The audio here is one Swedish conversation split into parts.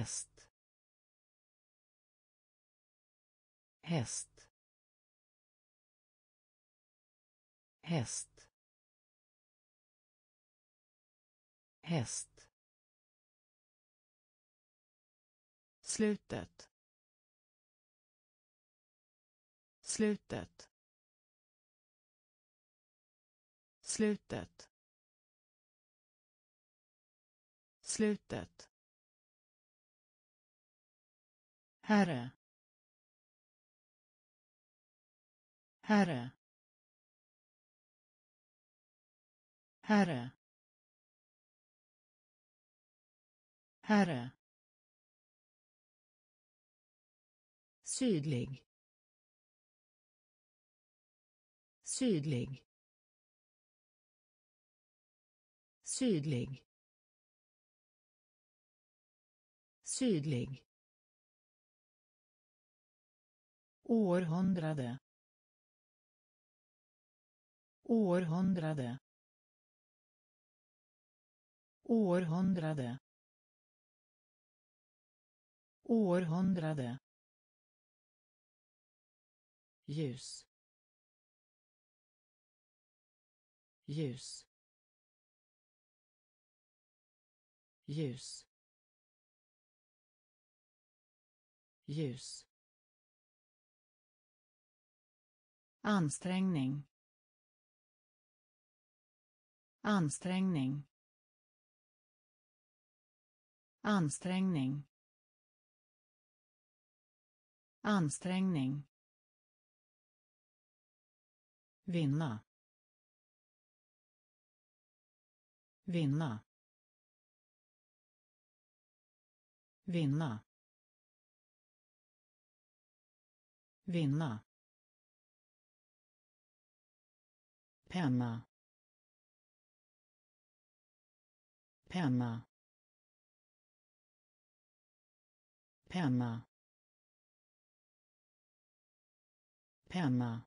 häst. Häst. Häst. Häst. Slutet. Slutet. Slutet. Slutet. Herre. Herre. Herre. Herre. Sydlig. Sydlig. Sydlig. Sydlig. Århundrade. Århundrade. Århundrade. Århundrade. Ljus. Ljus. Ljus. Ljus. Ansträngning. Ansträngning. Ansträngning. Ansträngning. Vinna. Vinna. Vinna. Vinna. Penna. Penna. Penna. Penna.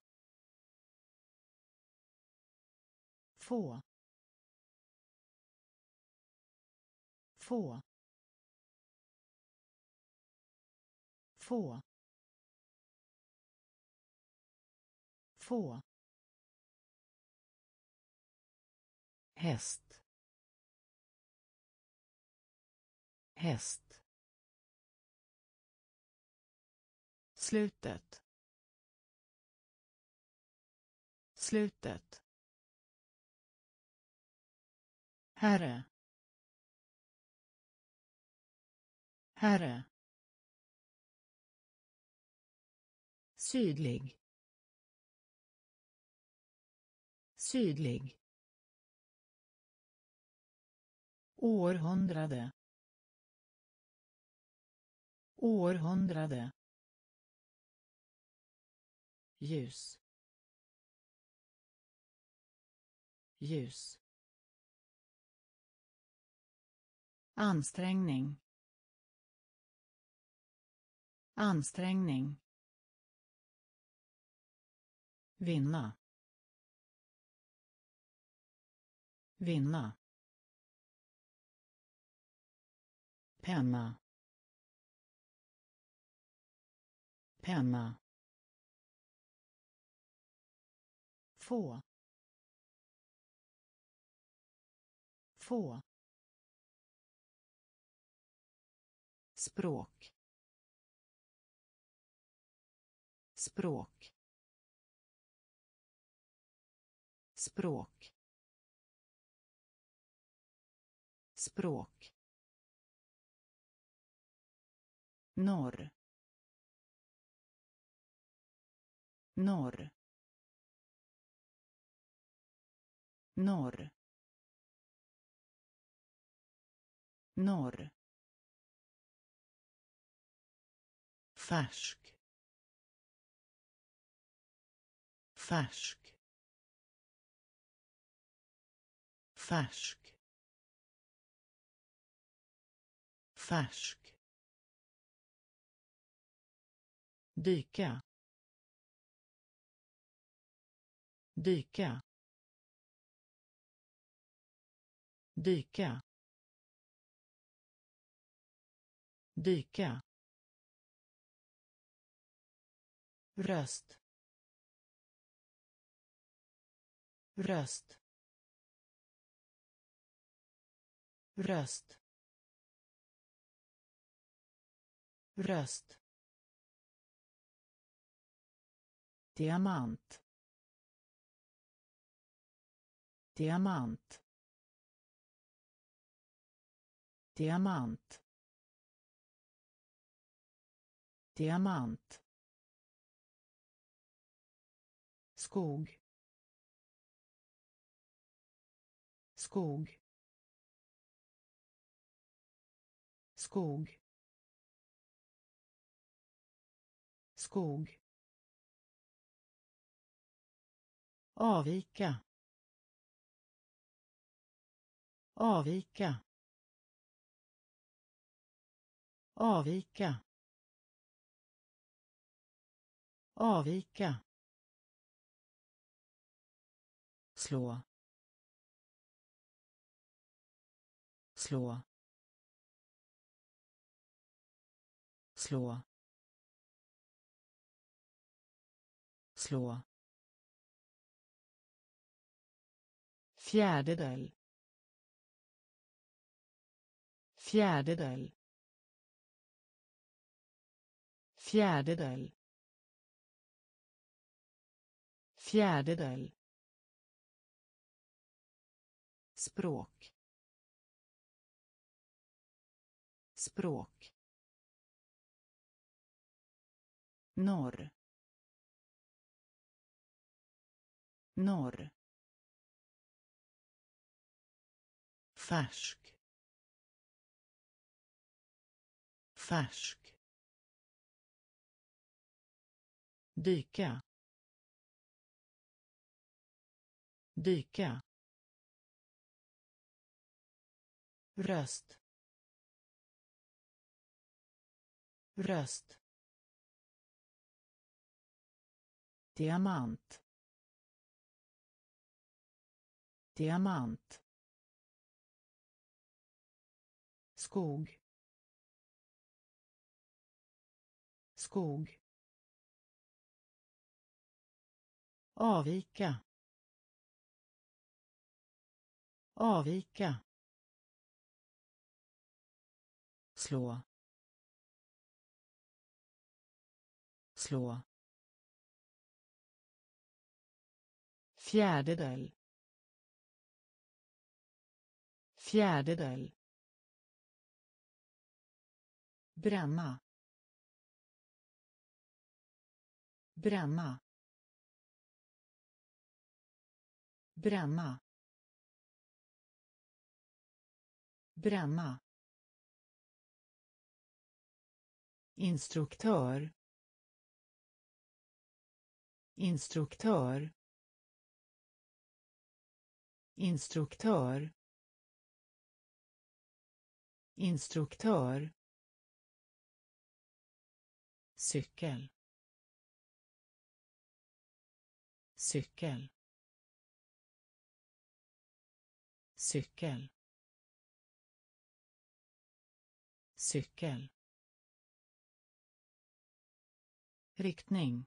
Få. Få. Få. Få. Häst. Häst. Slutet. Slutet. Herre. Herre. Sydlig. Sydlig. Århundrade. Århundrade. Ljus. Ljus. Ansträngning. Ansträngning. Vinna. Vinna. Penna. Penna. Få. Få. Språk. Språk. Språk. Språk. Norr. Norr. Norr. Norr. Färsk. Färsk. Färsk. Färsk. Dyka dyka dyka dyka. Röst. Röst. Röst. Röst. Diamant. Diamant. Diamant. Diamant. Skog. Skog. Skog. Skog. Avvika. Avvika. Avvika. Avvika. Slå. Slå. Slå. Slå. Fjärdedel. Fjärdedel. Fjärdedel. Fjärdedel. Språk. Språk. Norr. Norr. Färsk. Färsk. Dyka. Dyka. Röst. Röst. Diamant. Diamant. Skog. Skog. Avvika. Avvika. Slå. Slå. Fjärdedel. Fjärdedel bränna. Bränna. Bränna. Bränna. Instruktör. Instruktör. Instruktör. Instruktör cykel. Cykel. Cykel. Cykel. Riktning.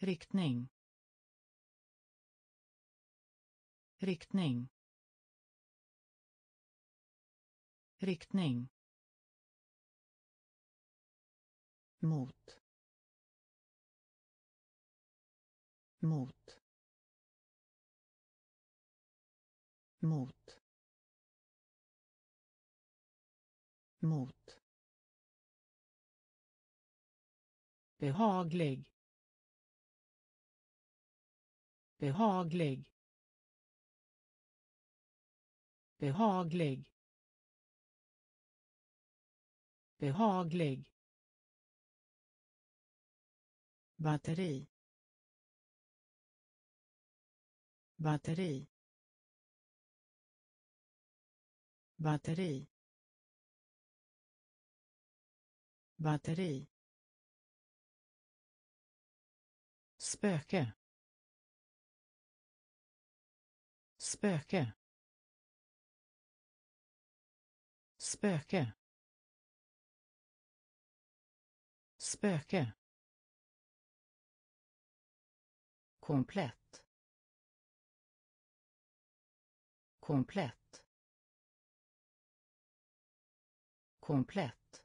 Riktning. Riktning. Riktning. Mot. Mot. Mot. Mot. Behaglig. Behaglig. Behaglig. Behaglig batteri batteri batteri batteri. Spöke spöke. Spöke spöke. Komplett. Komplett. Komplett.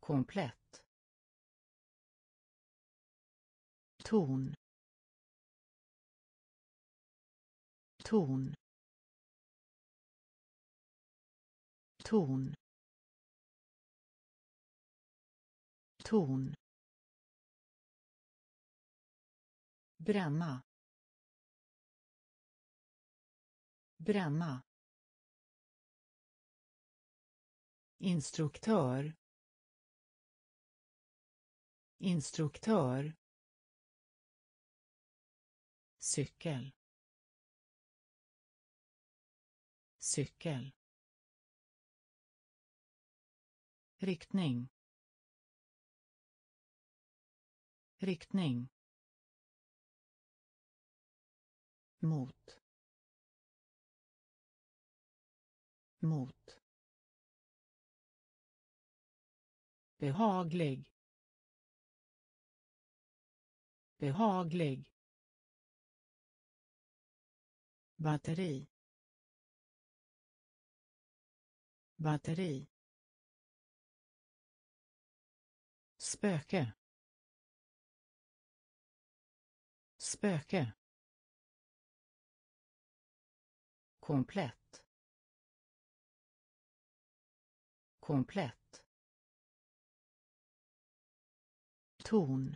Komplett. Ton. Ton. Ton. Ton. Bränna. Bränna. Instruktör. Instruktör. Cykel. Cykel. Riktning. Riktning. Mot. Mot. Behaglig. Behaglig. Batteri. Batteri. Spöke. Spöke. Komplett. Komplett. Ton.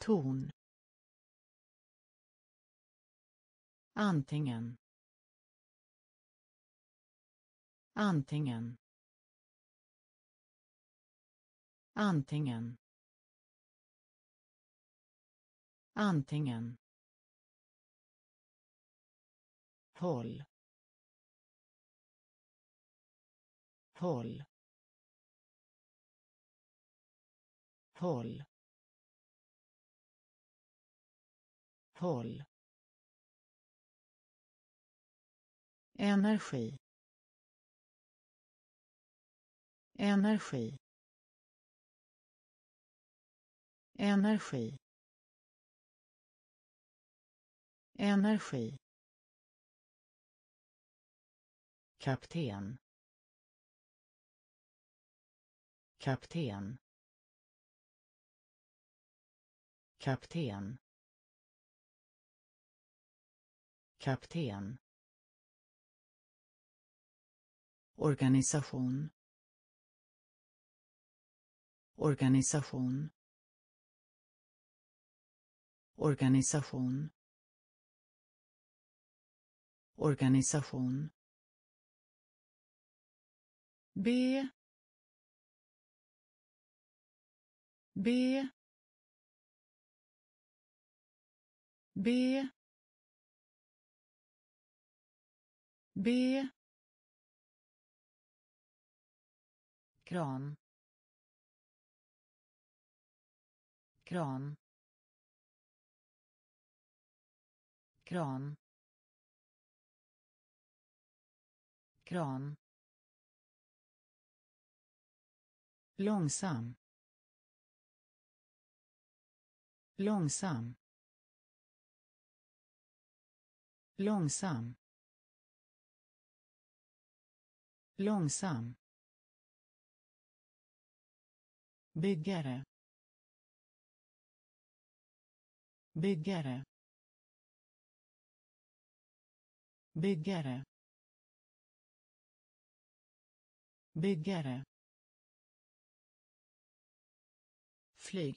Ton. Antingen. Antingen. Antingen. Antingen. Håll. Håll. Håll. Håll. Energi. Energi. Energi. Energi. Kapten. Kapten. Kapten. Kapten. Organisation. Organisation. Organisation. Organisation. B. B. B. B. Kran. Kran. Kran. Kran. Långsam. Långsam. Långsam. Långsam. Byggare. Byggare. Byggare. Byggare. Flyg.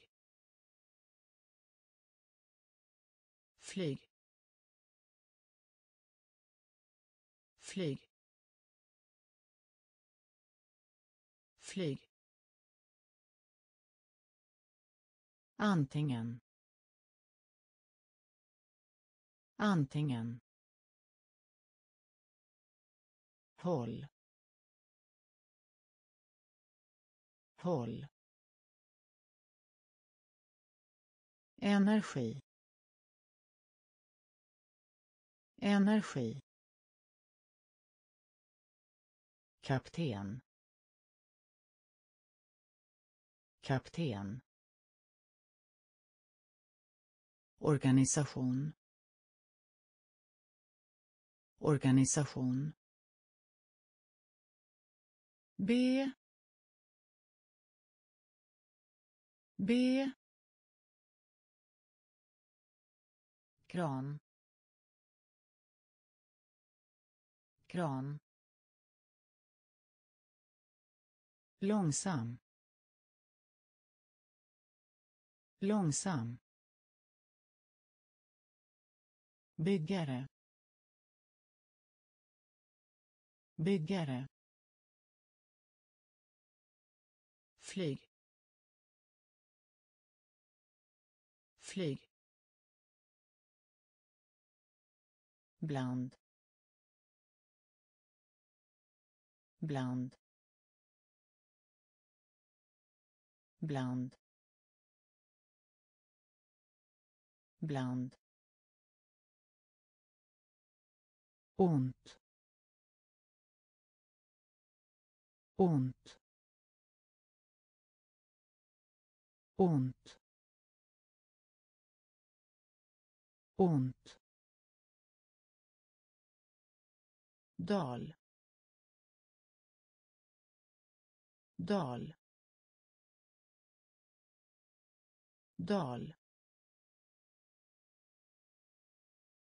Flyg. Flyg. Flyg. Antingen. Antingen. Håll. Håll. Energi. Energi. Kapten. Kapten. Organisation. Organisation. B. B. kran. Kran. Långsam. Långsam. Byggare. Byggare. Flyg. Flyg. Bland. Bland. Bland. Bland. Ont. Ont. Ont. Ont. Dal. Dal. Dal.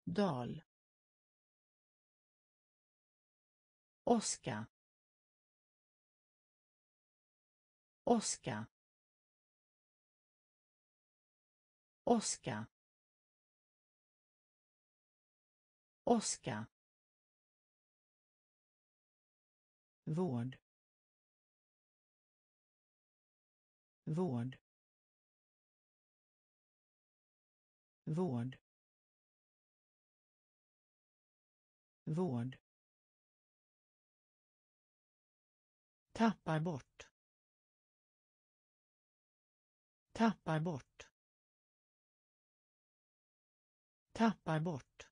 Dal. Oska Oska Oska Oska vård. Vård. Vård. Vård. Tappar bort. Tappar bort. Tappar bort.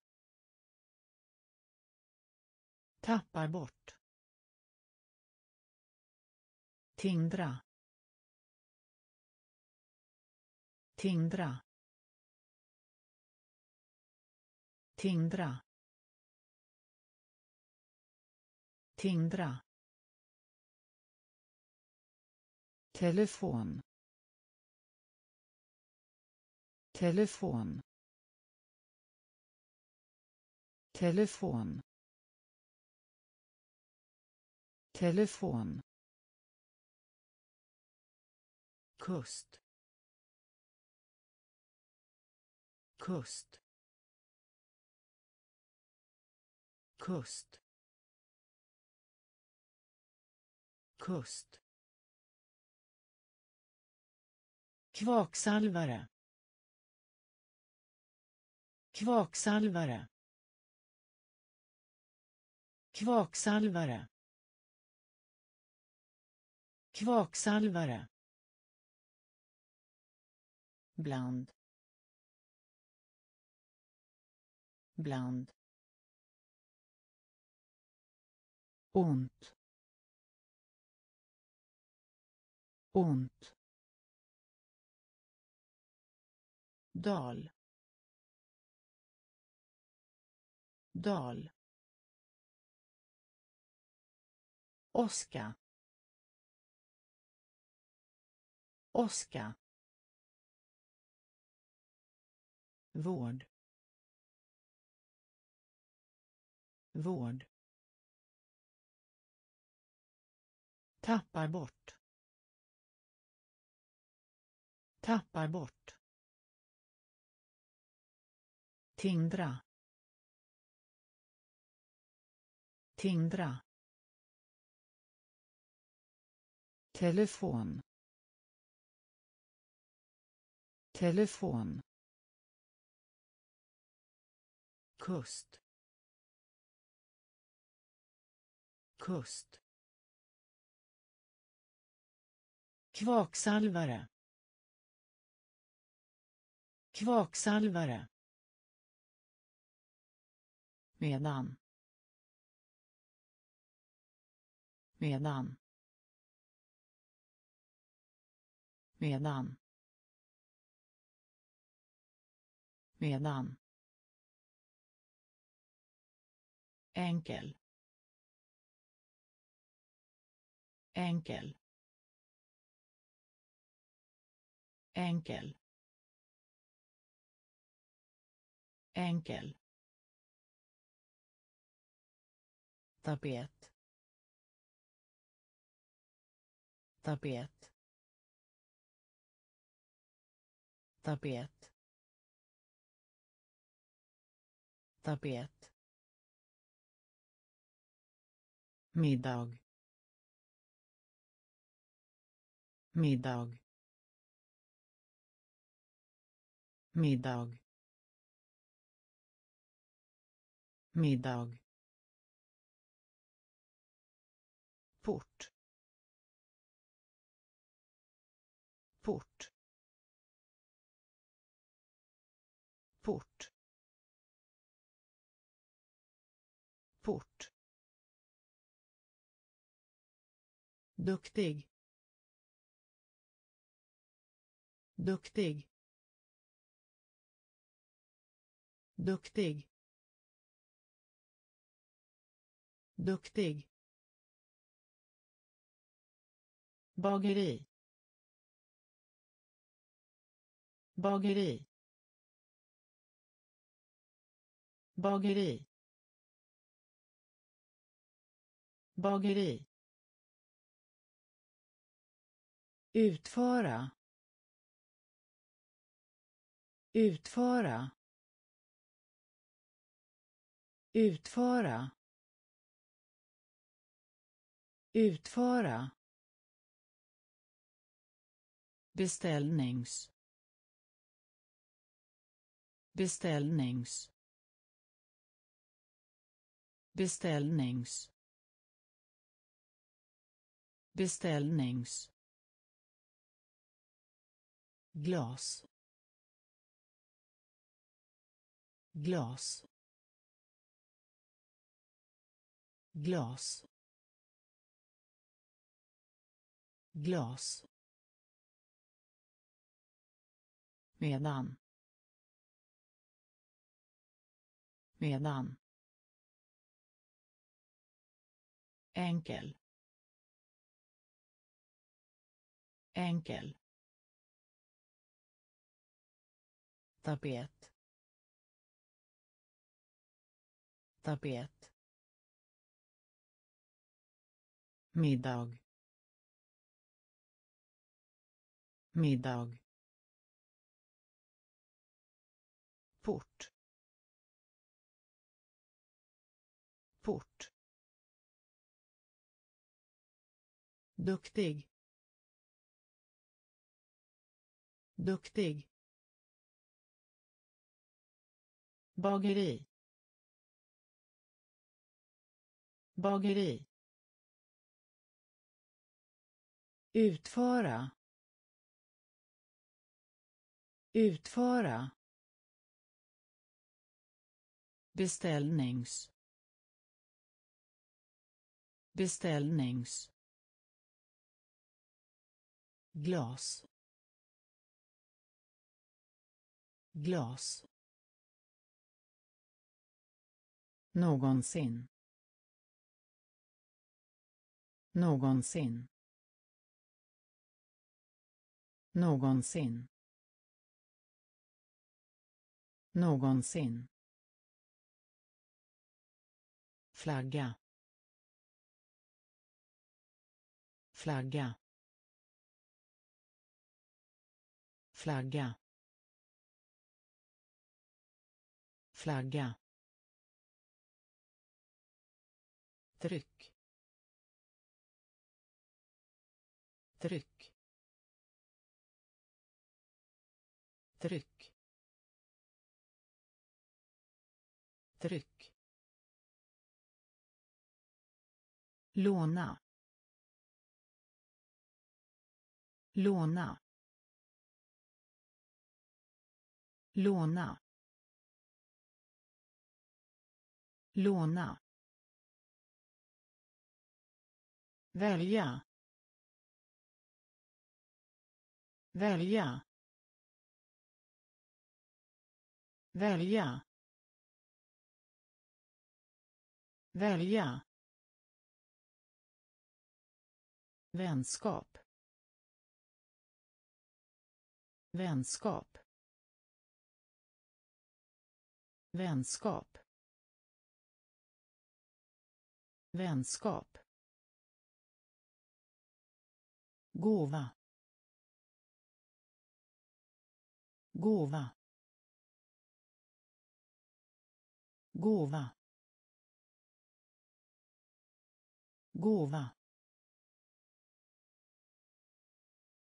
Tappar bort. Tindra. Tindra. Tindra. Tindra. telefon telefon telefon telefon kust kust kust kust Kvaksalvare. Kvaksalvare. Kvaksalvare. Kvaksalvare bland. Bland. Ont. Ont. Dal. Dal. Oska. Oska. Vård vård tappar bort tappar bort Tindra. Tindra. Telefon. Telefon. Kust. Kust. Kvaksalvare kvaksalvare medan. Medan. Medan. Medan. Enkel. Enkel. Enkel. Enkel. Tapet. Tapet. Tapet. Tapet. Middag. Middag. Middag. Middag. Port. Port. Port. Port. Duktig. Duktig. Duktig. Duktig. Bageri. Bageri. Bageri. Bageri. Utföra. Utföra. Utföra. Utföra. Beställnings. Beställnings. Beställnings. Beställnings glas. Glas. Glas. Glas. Medan. Medan. Enkel. Enkel. Tapet. Tapet. Middag. Middag. Port. Port. Duktig. Duktig. Bageri. Bageri. Utföra. Utföra. Beställnings. Beställnings. Glas. Glas. Någonsin. Någonsin. Någonsin. Någonsin. Flagga. Flagga. Flagga. Flagga. Tryck. Tryck. Tryck. Tryck. Låna. Låna. Låna. Låna. Välja. Välja. Välja. Välja. Vänskap. Vänskap. Vänskap. Vänskap. Gåva. Gåva. Gåva. Gåva.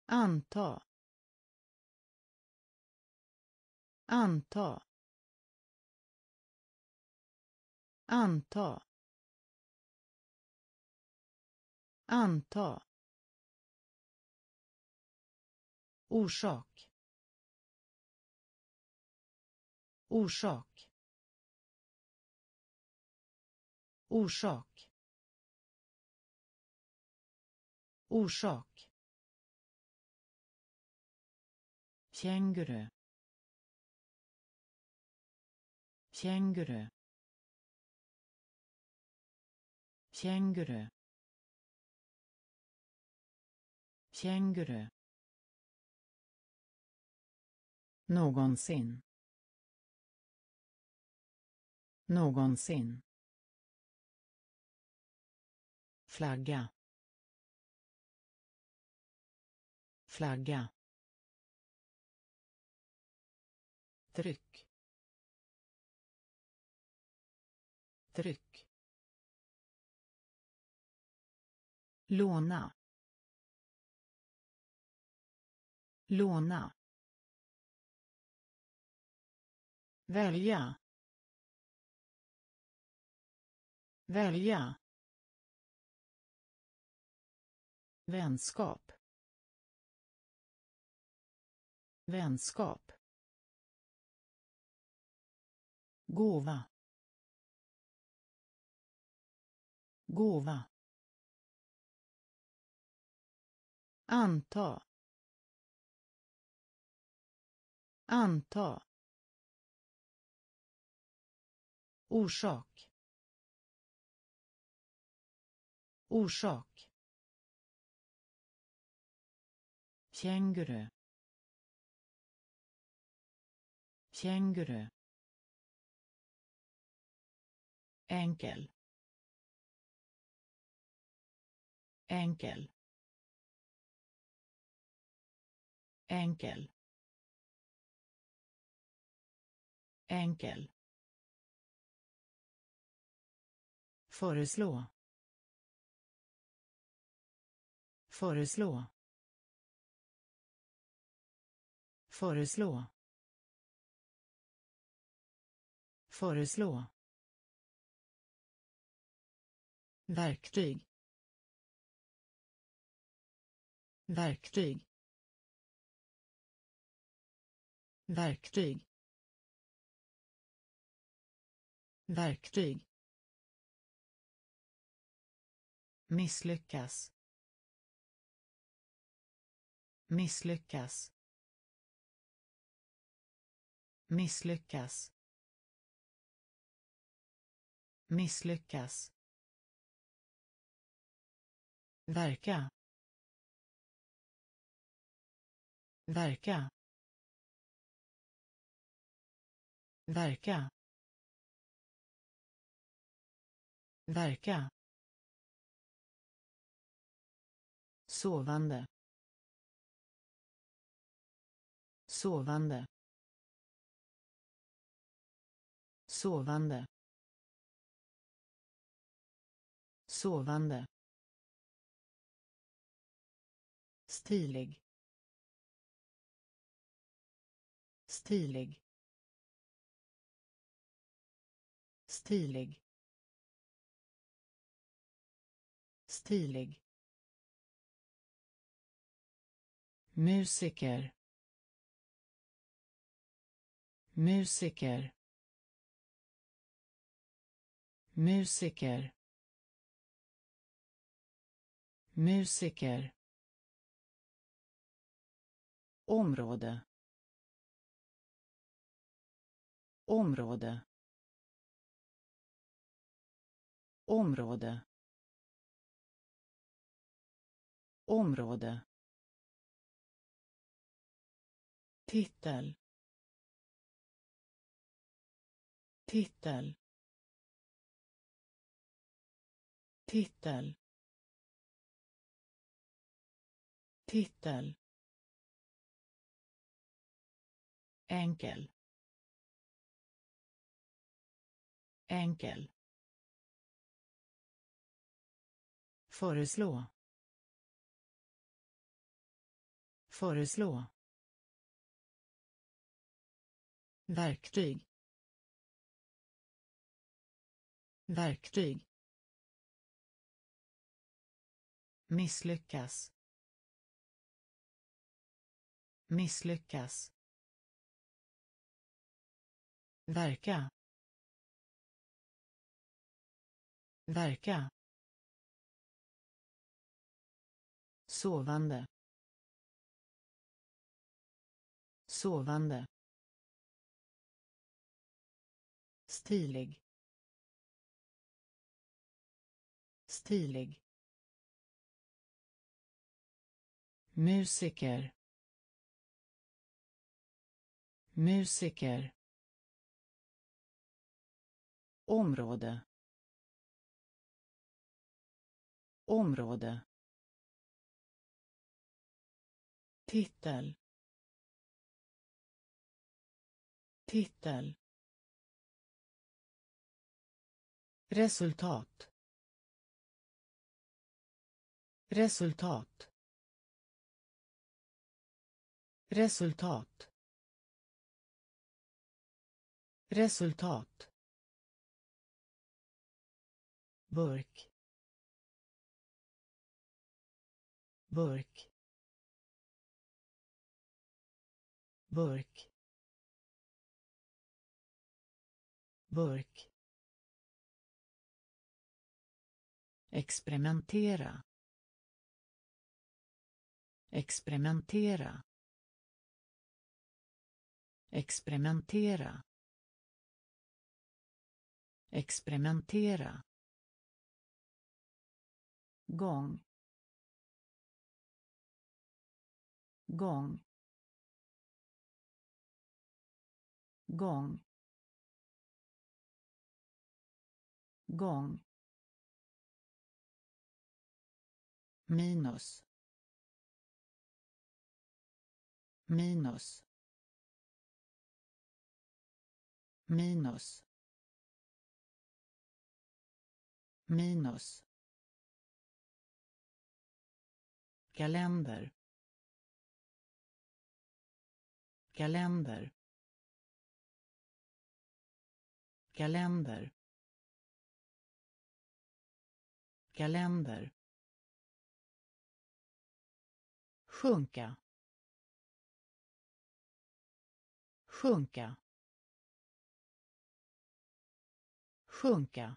Anta. Anta. Anta. Anta. Orsak. Orsak. Orsak. Orsak. Känguru. Känguru. Känguru. Känguru någonsin. Någonsin. Flagga. Flagga. Tryck. Tryck. Låna. Låna. Välja. Välja. Vänskap. Vänskap. Gåva. Gåva. Anta. Anta. Orsak. Orsak. Känguru. Känguru. Enkel. Enkel. Enkel. Enkel. Föreslå. Föreslå. Föreslå. Föreslå. Verktyg. Verktyg. Verktyg. Verktyg. Misslyckas. Misslyckas. Misslyckas. Misslyckas. Verka. Verka. Verka. Verka. Sovande. Sovande. Sovande. Sovande. Stilig. Stilig. Stilig. Stilig. Musiker. Musiker. Musiker. Musiker. Område. Område. Område. Område. Titel. Titel. Titel. Titel. Enkel. Enkel. Föreslå. Föreslå. Verktyg. Verktyg. Misslyckas. Misslyckas. Verka. Verka. Sovande. Sovande. Stilig. Stilig. Musiker. Musiker. Område. Område. Titel. Titel. Resultat. Resultat. Resultat. Resultat. Burk. Burk. Burk. Burk. Experimentera. Experimentera. Experimentera. Experimentera. Gång. Gång. Gång. Gång. Minus. Minus. Minus. Minus. Kalender. Kalender. Kalender. Kalender. Sjunka. Sjunka. Sjunka.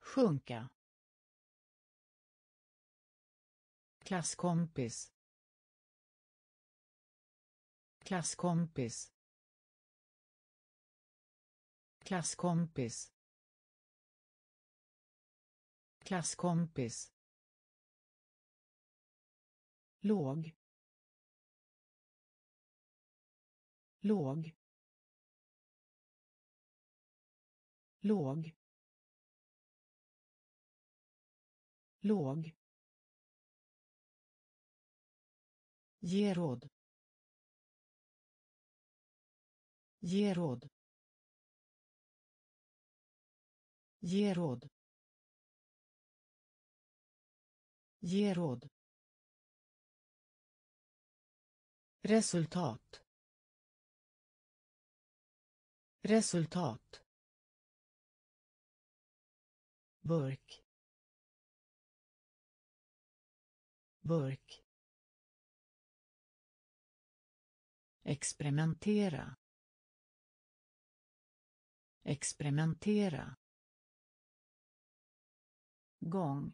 Sjunka. Klasskompis. Klasskompis. Klasskompis. Klasskompis låg låg låg låg Ge råd. Ge råd. Ge råd. Ge råd. Resultat. Resultat. burk. Burk. Experimentera. Experimentera. Gång.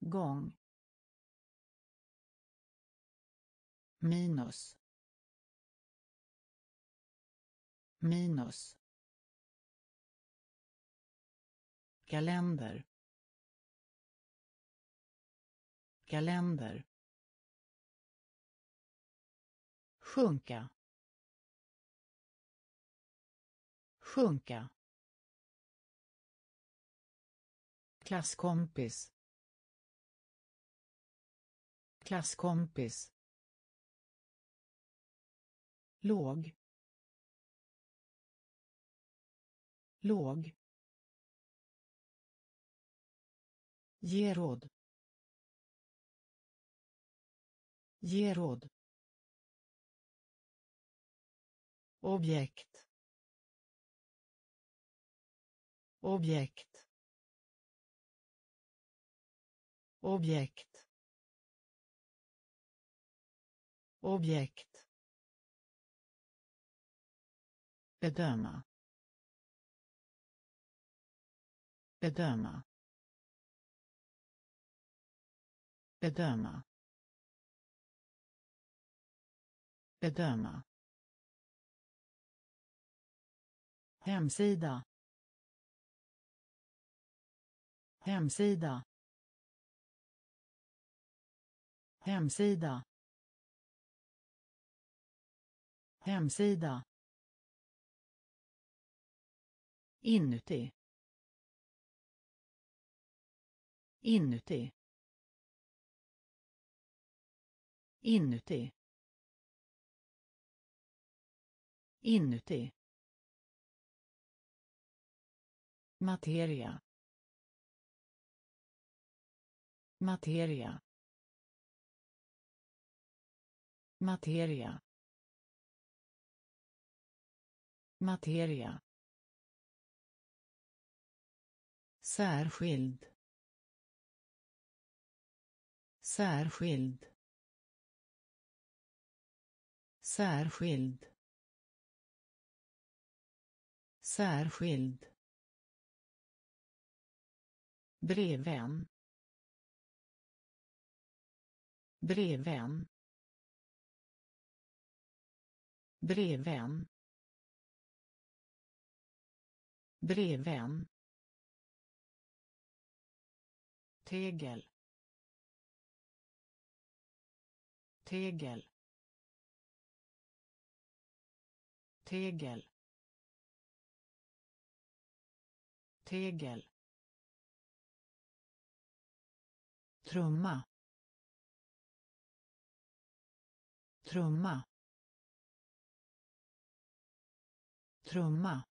Gång. Minus. Minus. Kalender. Kalender. Sjunka. Sjunka. Klasskompis. Klasskompis låg. Låg. Ge råd. Ge råd. Objekt. Objekt. Objekt. Objekt. Bedöma. Bedöma. Bedöma. Bedöma. Hemsida. Hemsida. Hemsida. Hemsida. Inuti. Inuti. Inuti. Inuti. Materia. Materia. Materia. Materia. Särskild särskild särskild särskild Breven. Breven. Breven. Breven. Tegel. Tegel. Tegel. Tegel. Trumma. Trumma. Trumma.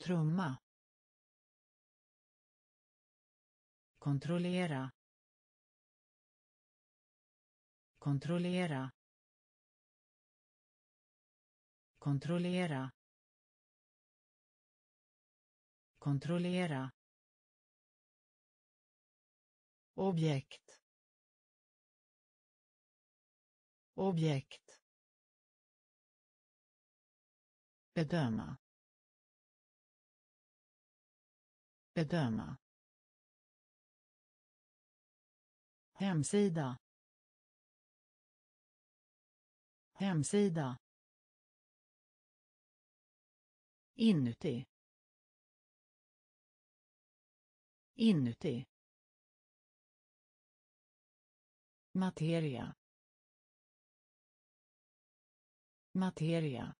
Trumma. Kontrollera kontrollera kontrollera kontrollera. Objekt. Objekt. Bedöma. Bedöma. Hemsida. Hemsida. Inuti. Inuti. Materia. Materia.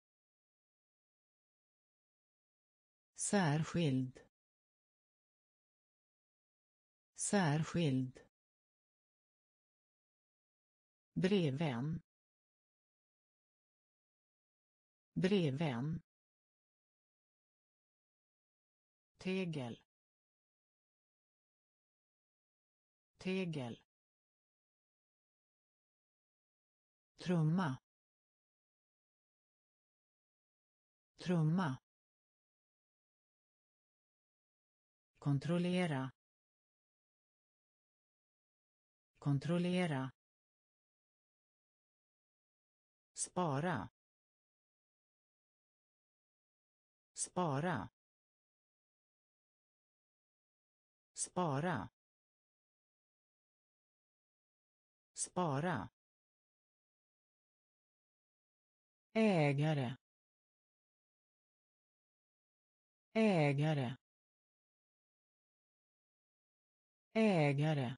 Särskild. Särskild. Breven. Breven. tegel. Tegel. Trumma. Trumma. Kontrollera. Kontrollera spara. Spara. Spara. Spara. Ägare. Ägare. Ägare.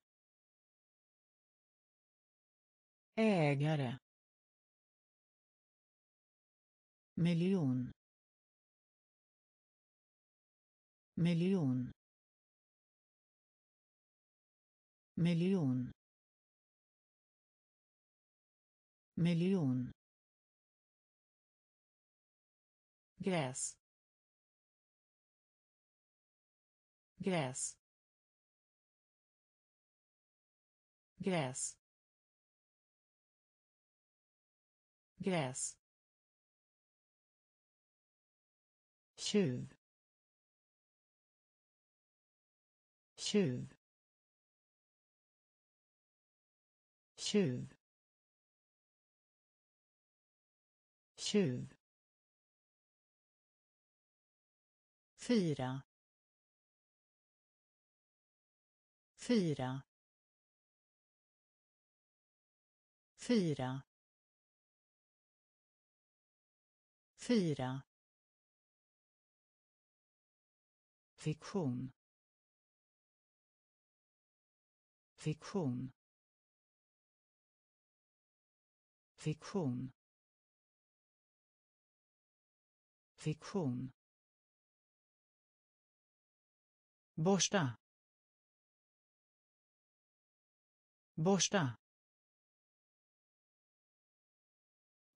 Ägare. Miljon. Miljon. Miljon. Miljon. Gräs. Gräs. Gräs. Gräs tjuv. Tjuv. Tjuv. Tjuv. Fyra. Fyra. Fyra. Fyra. Fiktion. Fiktion. Fiktion. Fiktion. Borsta. Borsta.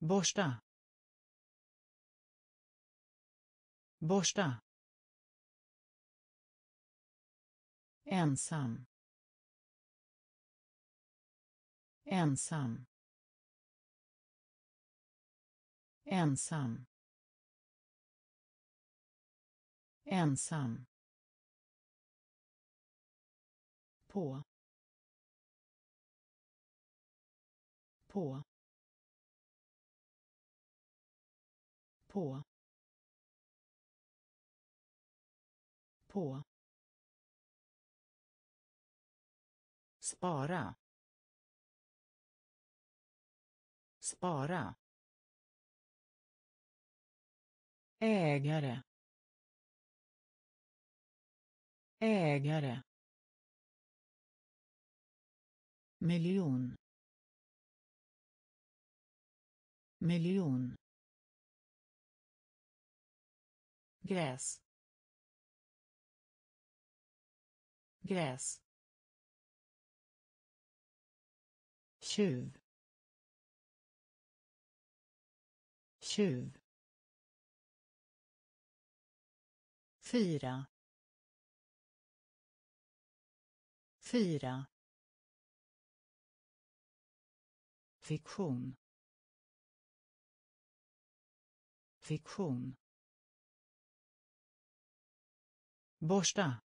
Borsta. Borsta. Ensam. Ensam. Ensam. Ensam. På. På. På. På. Spara. Spara. Ägare. Ägare. Miljon. Miljon. Gräs. Gräs. Tjuv. Tjuv. Fyra. Fyra. Fiktion. Fiktion. Borsta.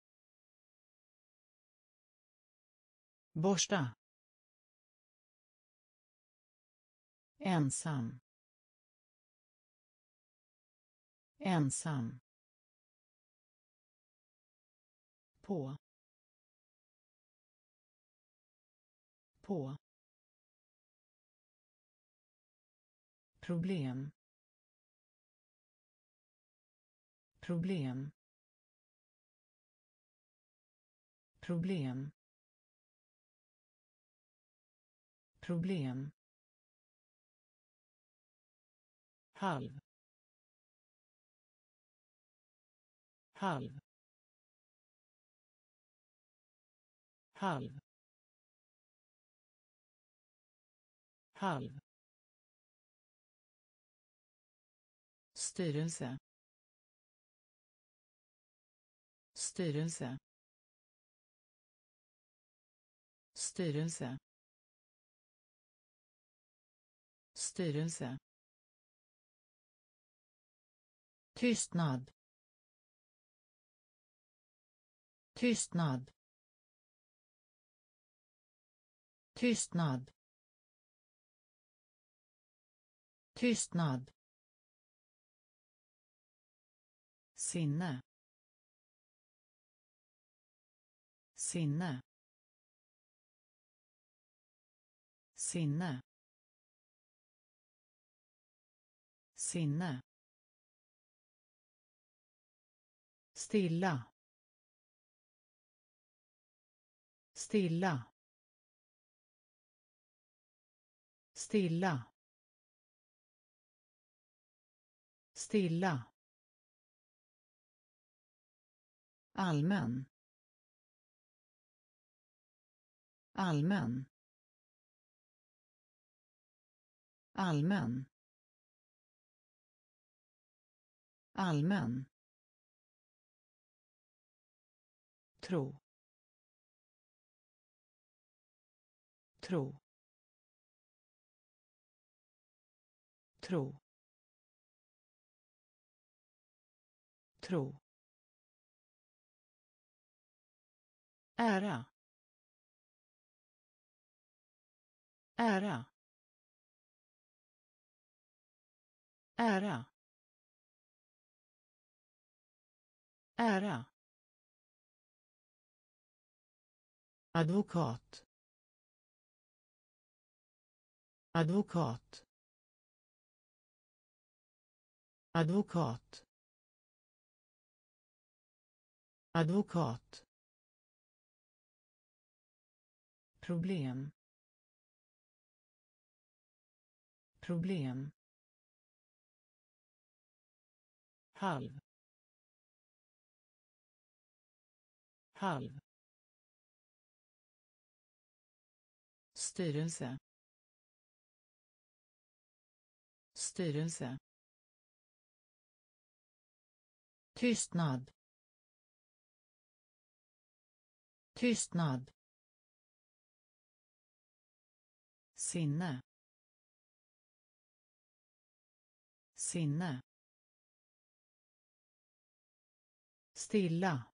Borsta. Ensam. Ensam. På. På. Problem. Problem. Problem. Problem. Halv. Halv. Halv. Halv. Styrelse. Styrelse. Styrelse. Styrelse. Tystnad tystnad tystnad Tystnad. Sinne. Sinne. Sinne. Sinne. Stilla. Stilla. Stilla. Stilla. allmän allmän allmän allmän tro. Tro. Tro. Tro. Ära. Ära. Ära. Ära. Advokat. Advokat. Advokat. Advokat. Problem. Problem. Halv. Halv. Styrelse. Styrelse. Tystnad. Tystnad. Sinne. Sinne. Stilla.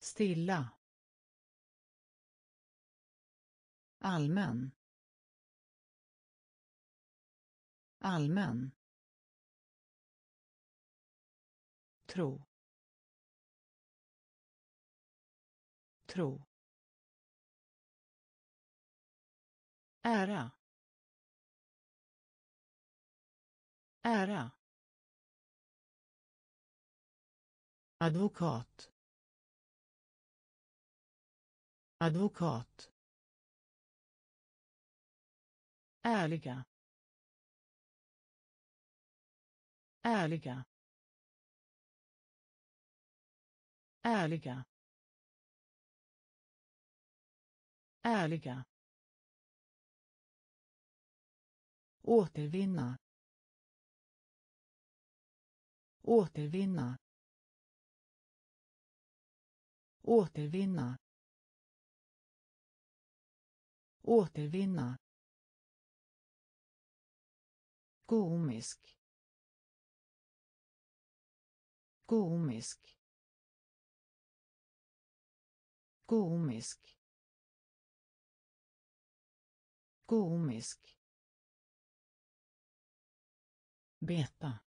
Stilla. Allmän. Allmän. Tro. Tro. Ära. Ära. Advokat. Advokat. Ärliga. Ärliga. Ärliga. Ärliga. Återvinna. Återvinna. Återvinna. Återvinna komisk. Komisk. Komisk. Komisk. Beta.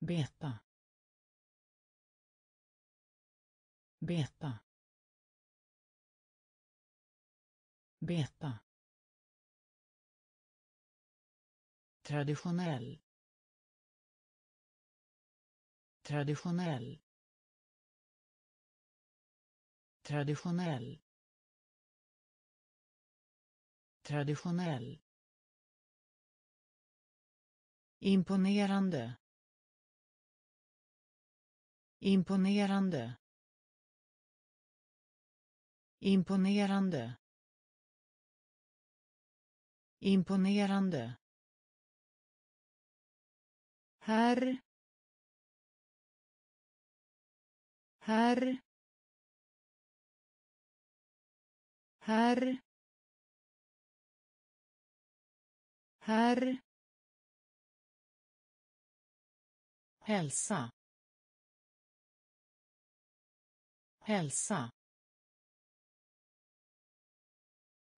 Beta. Beta. Beta. Traditionell. Traditionell. Traditionell. Traditionell. Imponerande. Imponerande. Imponerande. Imponerande herr herr herr herr hälsa. Hälsa.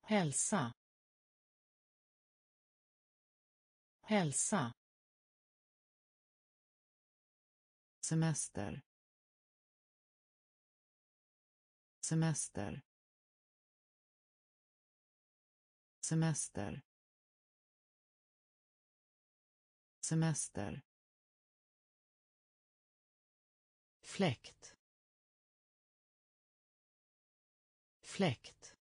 Hälsa. Hälsa. Semester. Semester. Semester. Semester. Fläkt. Fläkt.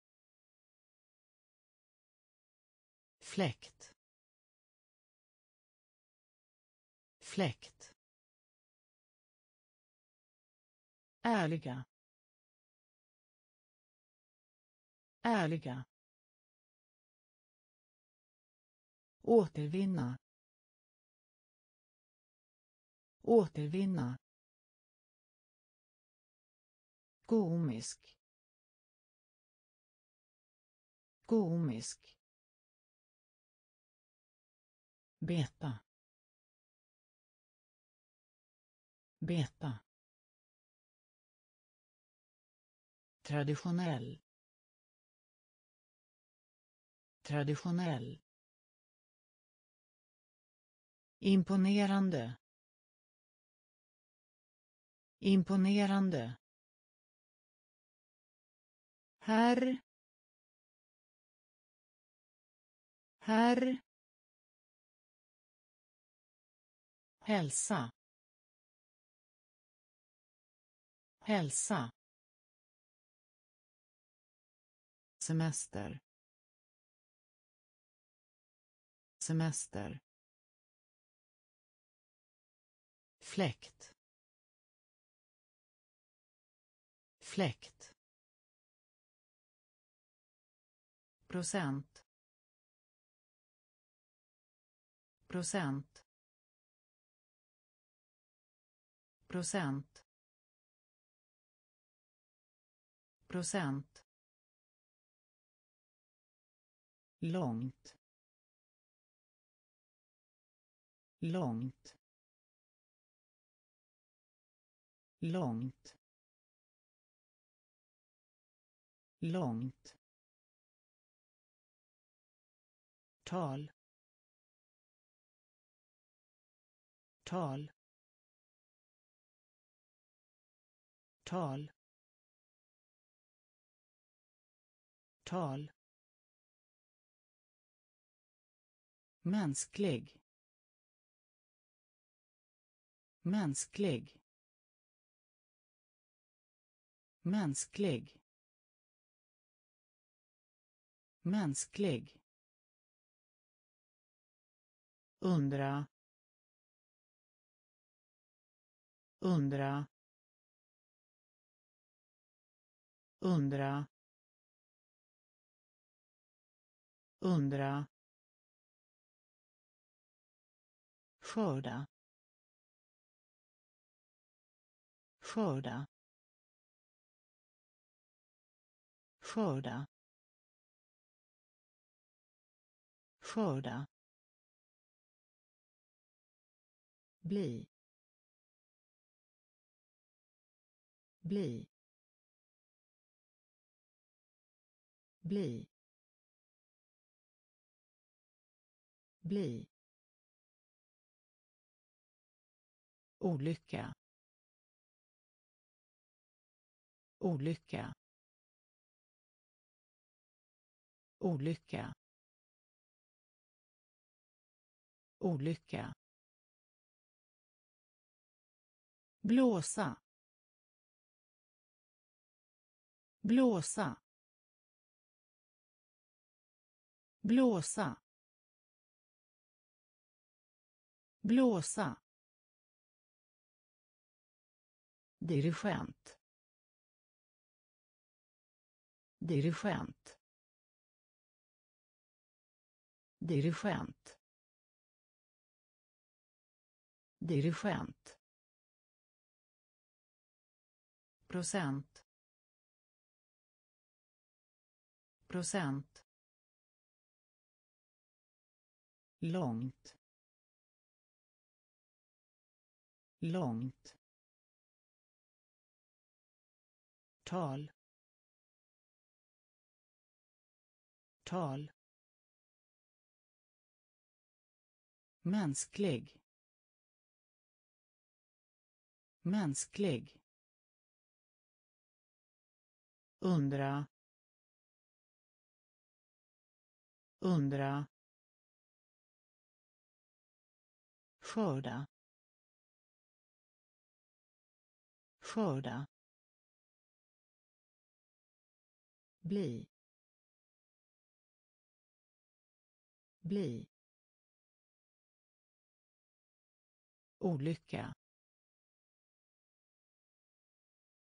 Fläkt. Fläkt. Ärliga. Ärliga. Återvinna. Återvinna. Komisk komisk beta. Beta. Traditionell. Traditionell. Imponerande. Imponerande. Herr. Herr. Hälsa. Hälsa. Semester. Semester. Fläkt. Fläkt. Procent. Procent. Procent. Procent. Långt. Långt. Långt. Långt. Tal. Tal. Tal. Tal. Mänsklig. Mänsklig. Mänsklig. Mänsklig. Undra. Undra. Undra. Undra. Skörda. Skörda. Skörda. Skörda. Bli. Bli. Bli. Bli. Olycka. Olycka. Olycka. Olycka. Blåsa. Blåsa. Blåsa. Blåsa. Dirigent dirigent dirigent dirigent procent. Procent. Långt. Långt. Tal. Tal. Mänsklig. Mänsklig. Undra. Undra. Skörda. Skörda. Bli. Bli. Olycka.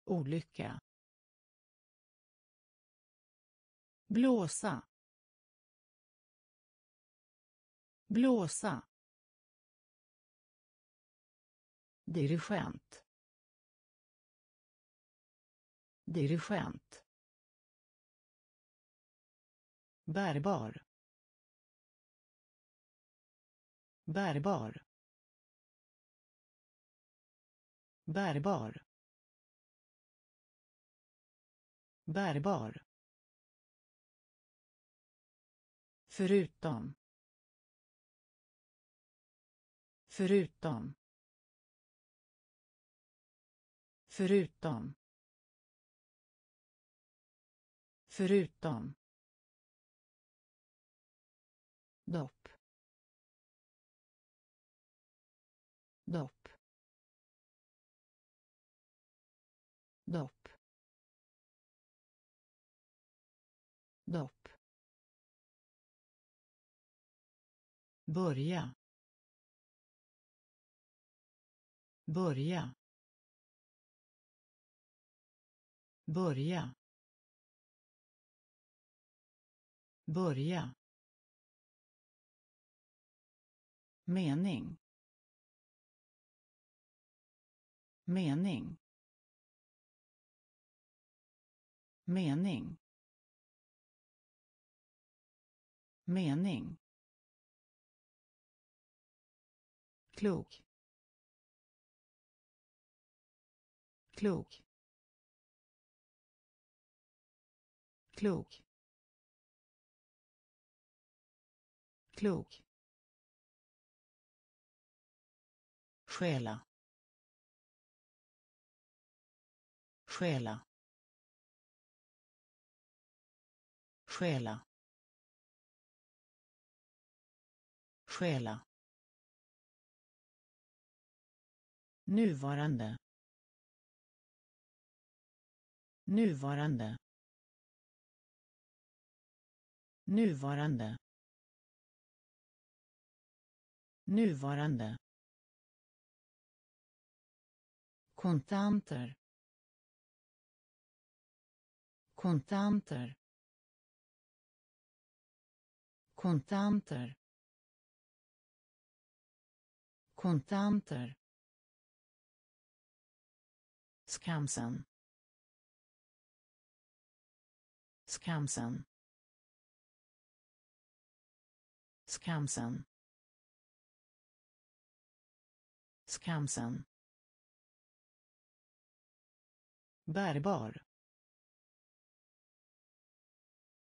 Olycka. Blåsa. Blåsa. Dirigent. Dirigent bärbar. Bärbar. Bärbar. Bärbar. Förutom. Förutom. Förutom. Förutom dopp. Dopp. Dopp. Dopp. Börja. Börja. Börja. Börja. Mening. Mening. Mening. Mening. Klok. Klok. Klok. Klok. Stjäla. Stjäla. Stjäla. Stjäla. Nuvarande. Nuvarande. Nuvarande. Nuvarande. Kontanter kontanter kontanter kontanter Skamsen. Skamsen. Skamsen. Skamsen. Bärbar.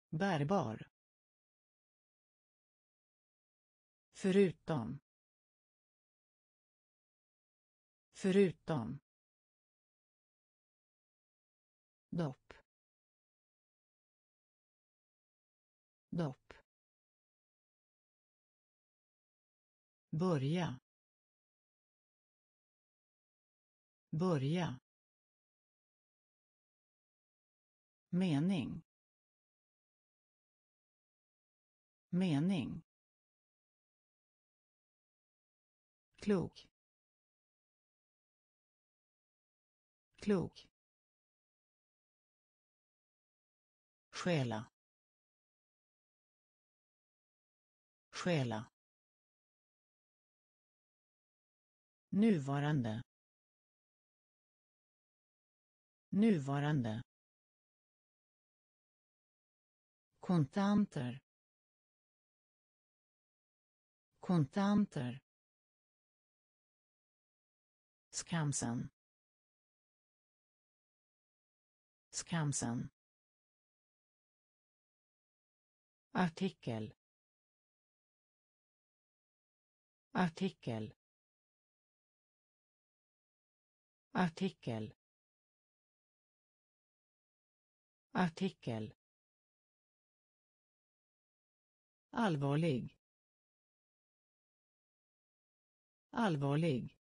Bärbar. Förutom. Förutom. dopp dopp börja börja mening. Mening. Klok. Klok. Stjäla. Stjäla. Nuvarande. Nuvarande. Kontanter. Kontanter. Skamsen. Skamsen. artikel. Artikel. Artikel. Artikel. Allvarlig. Allvarlig.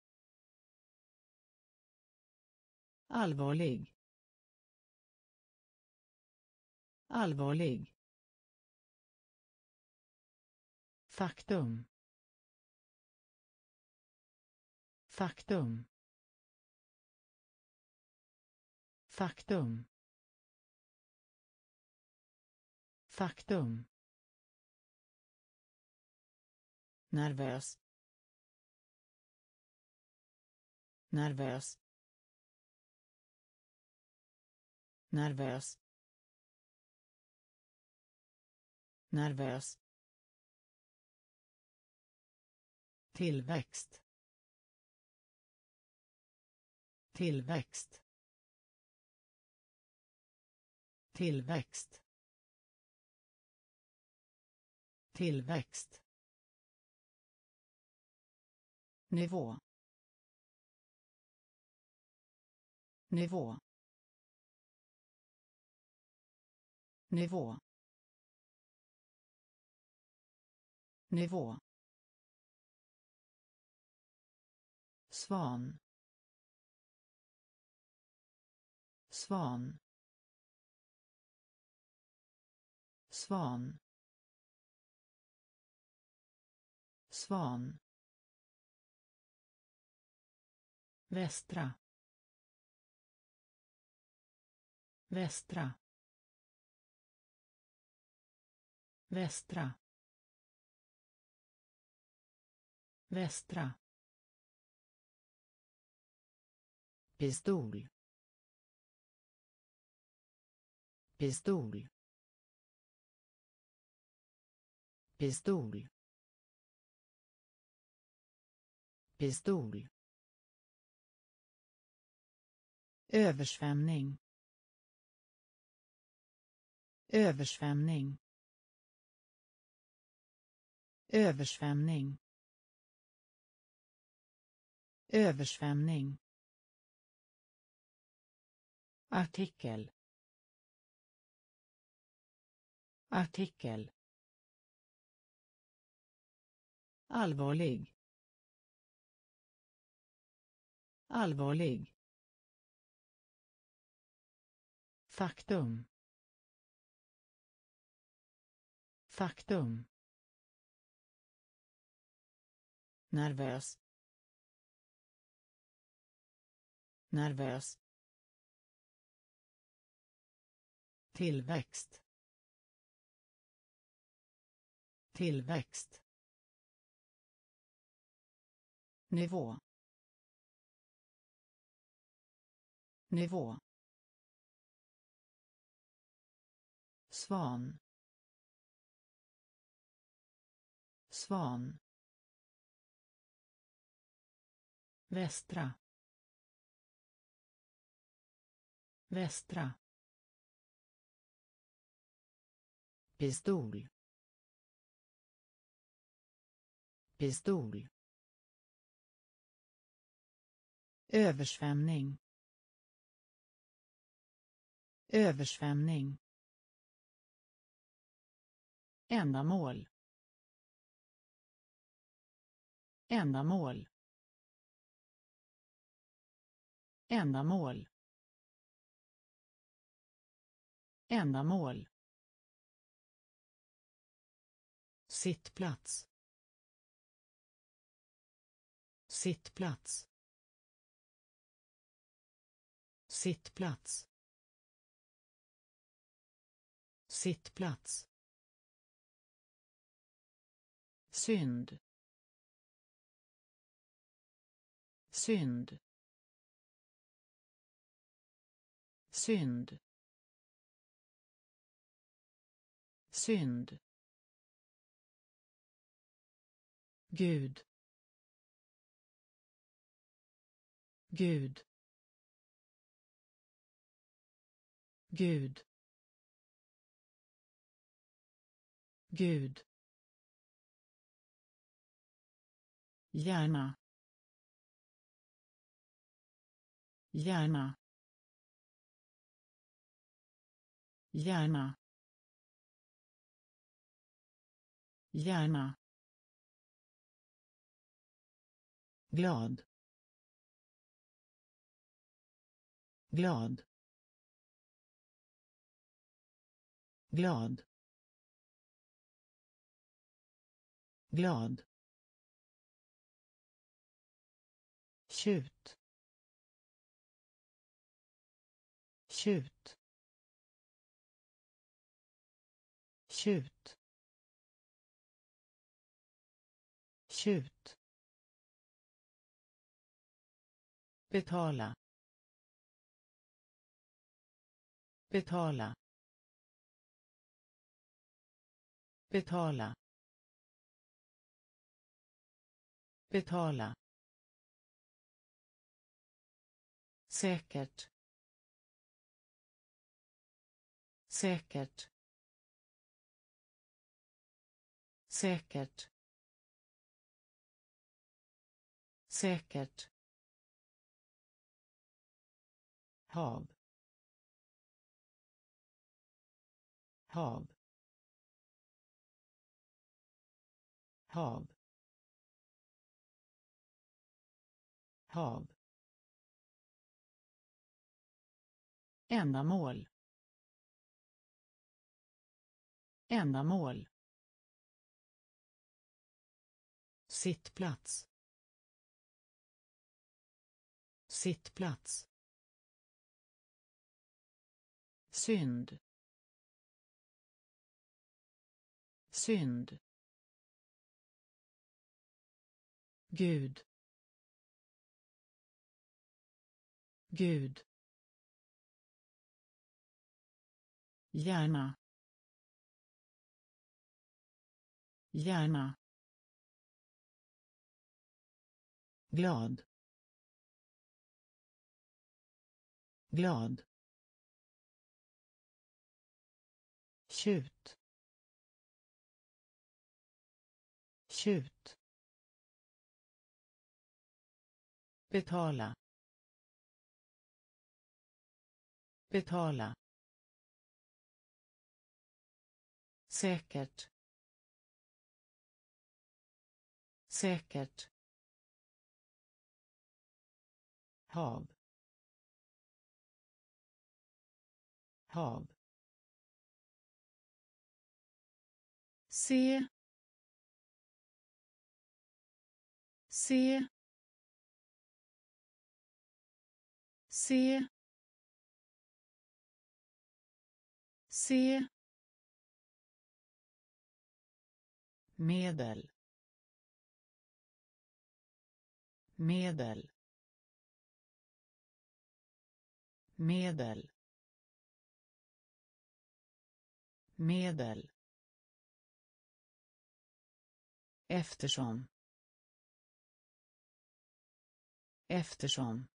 Allvarlig. Allvarlig. Faktum. Faktum. Faktum. Faktum. Nervös. Nervös. Nervös. Nervös. Tillväxt. Tillväxt. Tillväxt. Tillväxt. Nivå. Nivå. Nivå. Nivå. Svan. Svan. Svan. Svan. Västra. Västra. Västra. Västra. Pistol. Pistol. Pistol. Pistol. Översvämning. Översvämning. Översvämning. Översvämning. Artikel. Artikel. Allvarlig. Allvarlig. Faktum. Faktum. Nervös. Nervös. Tillväxt. Tillväxt. Nivå. Nivå. Svan. Svan. Västra. Västra. Pistol. Pistol. Översvämning. Översvämning ändamål. Ändamål. Ändamål. Ändamål. Sittplats. Sittplats. Sittplats. Sittplats. Synd. Synd. Synd. Synd. Gud. Gud. Gud. Gud. Gärna. Gärna. Gärna. Gärna. glad glad glad glad tjut. Tjut. Tjut. Tjut. Betala. Betala. Betala. Betala. Säkert. Säkert. Säkert. Säkert. Hav. Hav. Hav. Hav. Ändamål. Ändamål. Sittplats. Sittplats. Synd. Synd. Gud. Gud. Hjärna. Hjärna. glad. Glad. Tjut. Tjut. Betala. Betala. Säkert. Säkert. Hav. Hav. Se. Se. Se. Se. Medel medel medel medel. Eftersom eftersom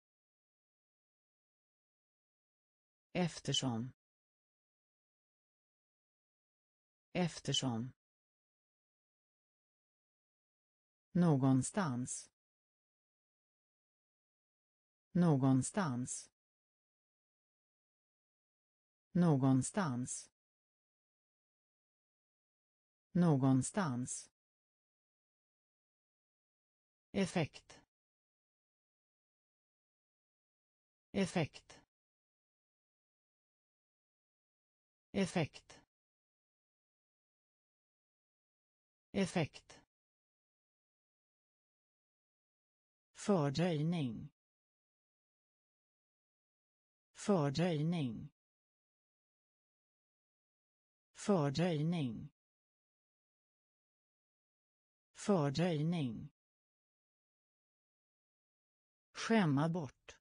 eftersom. Eftersom. Någonstans. Någonstans. Någonstans. Någonstans. Effekt. Effekt. Effekt. Effekt. Fördröjning. Fördröjning. Fördröjning. Fördröjning. Skämma bort.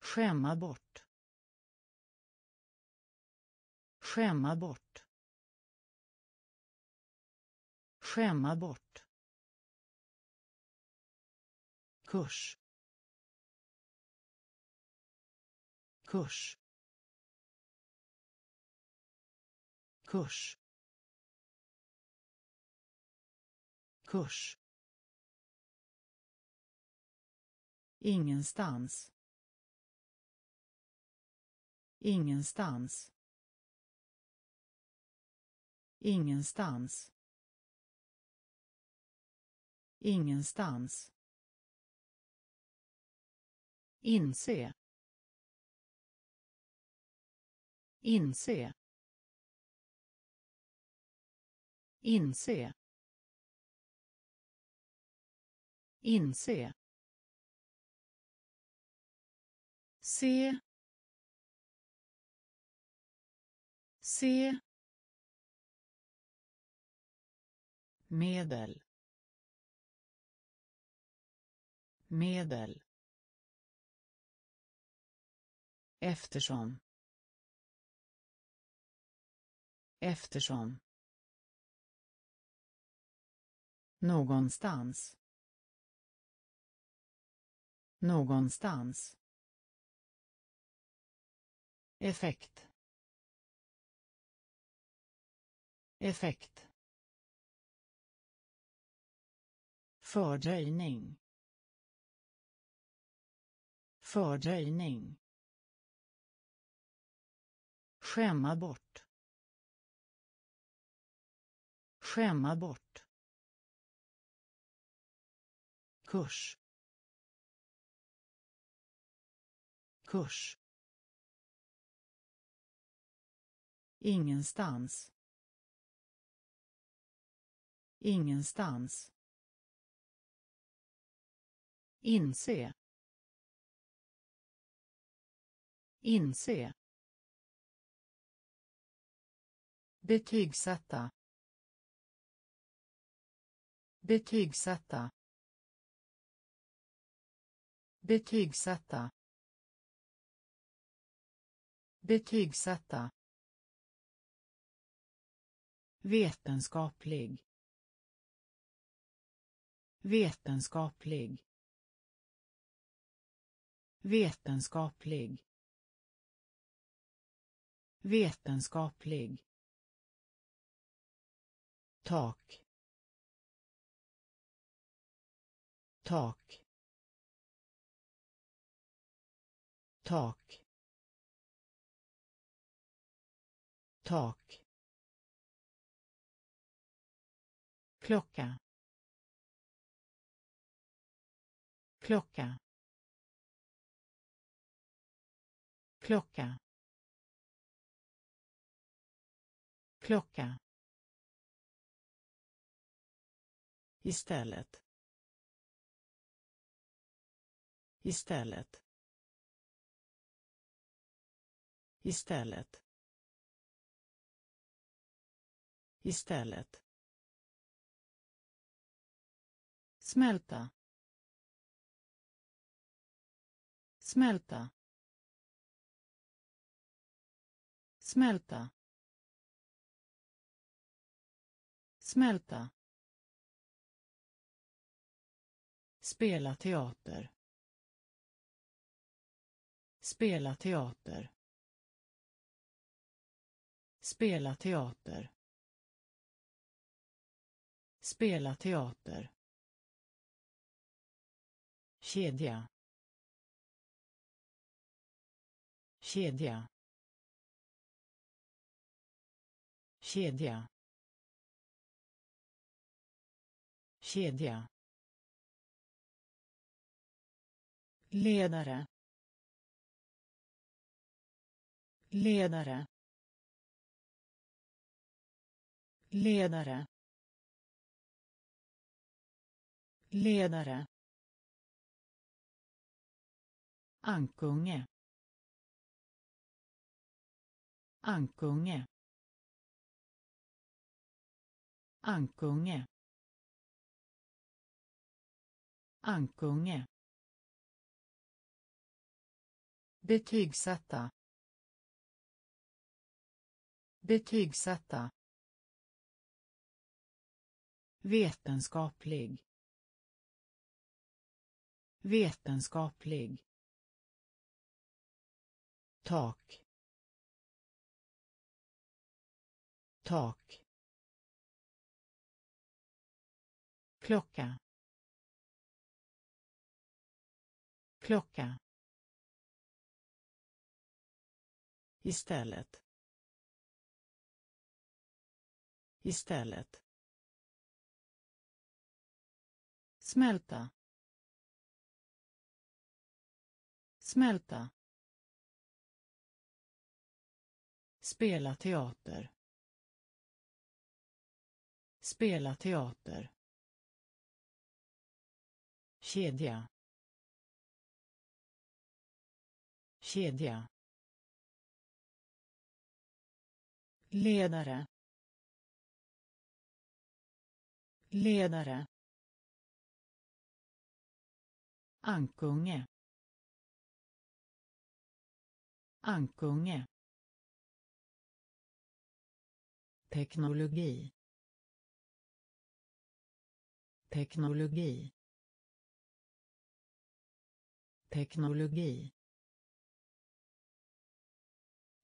Skämma bort. Skämma bort. Skämma bort kurs. Kurs. Kurs. Kurs. Ingenstans. Ingenstans. Ingenstans. Ingenstans inse. Inse. Inse. Inse. Se. Se. Medel. Medel. Eftersom. Eftersom. Någonstans. Någonstans. Effekt. Effekt. Fördröjning. Fördröjning skämma bort. Skämma bort. Kurs. Kurs. Ingenstans. Ingenstans. Inse. Inse. Betygsätta. Betygsätta. Betygsätta. Betygsätta. Vetenskaplig. Vetenskaplig. Vetenskaplig. Vetenskaplig tak. Tak. Tak. Tak. Klocka. Klocka. Klocka. Klocka. Istället. Istället. Istället. Istället. Smälta. Smälta. Smälta. Smälta. Spela teater. Spela teater. Spela teater. Spela teater. Kedja. Kedja. Kedja. Kedja. Ledare ledare ledare ledare Ankunge. Ankunge. Ankunge. Ankunge. Betygsätta. Betygsätta. Vetenskaplig. Vetenskaplig tak tak klocka klocka istället. Istället. Smälta. Smälta. Spela teater. Spela teater. Kedja. Kedja. Ledare. Ledare. Ankunge. Ankunge. Teknologi. Teknologi. Teknologi.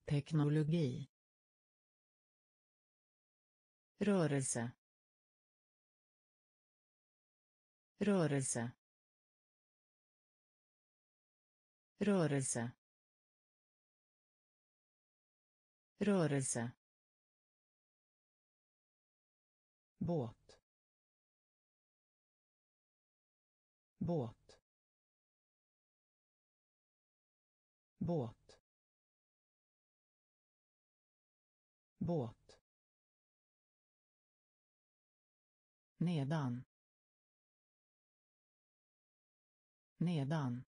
Teknologi rörelse. Rörelse. Rörelse. Rörelse. Båt. Båt. Båt. Båt. Nedan. Nedan.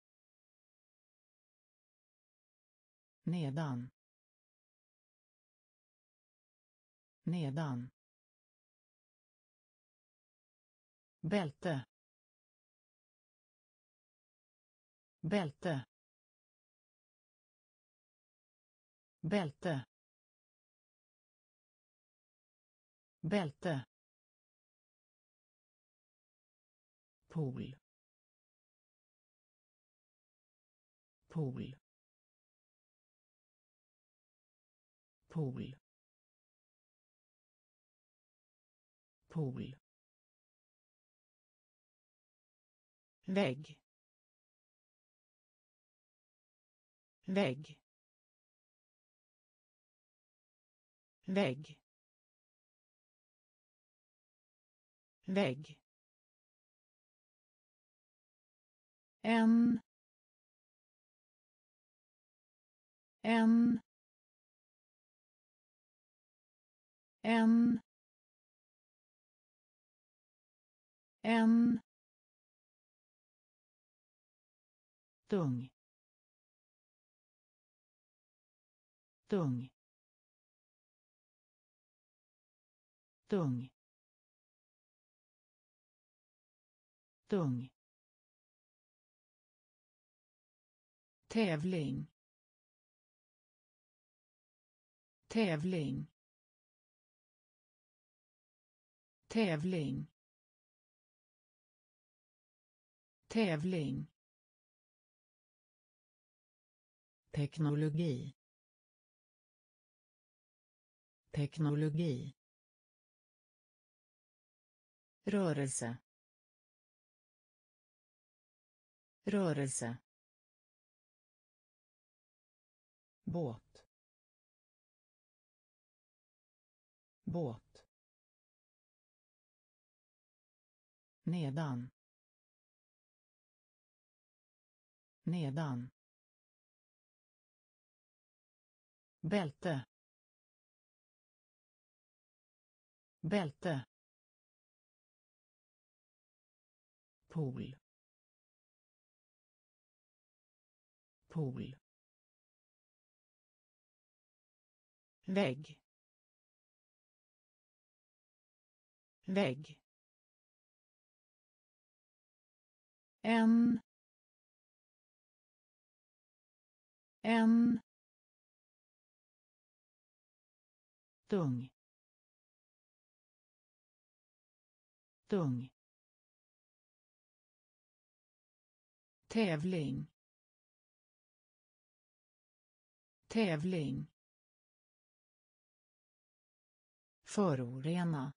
Nedan. Nedan. Bälte. Bälte. Bälte. Bälte. Pool. Pool. Pool. Pool. Vägg. Vägg. Vägg. Vägg. En en en en. Tung. Tung. Tung. Tung. Tävling. Tävling. Tävling. Tävling. Teknologi. Teknologi. Rörelse. Rörelse. Båt. Båt. Nedan. Nedan. Bälte. Bälte. Pool. Pool. Vägg. Vägg. En. En. Tung. Tung. Tävling. Tävling. Förorena.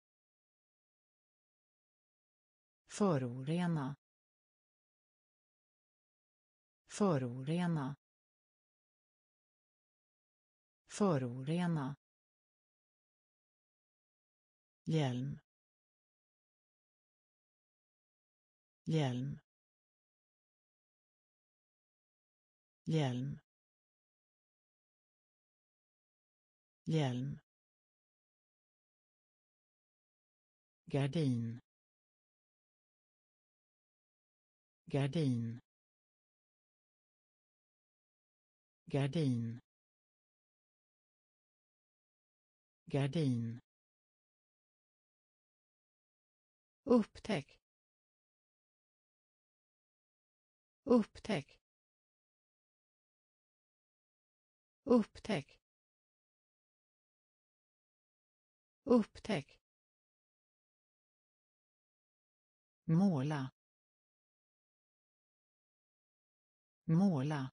Förorena. Förorena. Förorena. Hjälm. Hjälm. Hjälm. Hjälm. Gardin. Gardin. Gardin. Gardin. Upptäck. Upptäck. Upptäck. Upptäck. Måla måla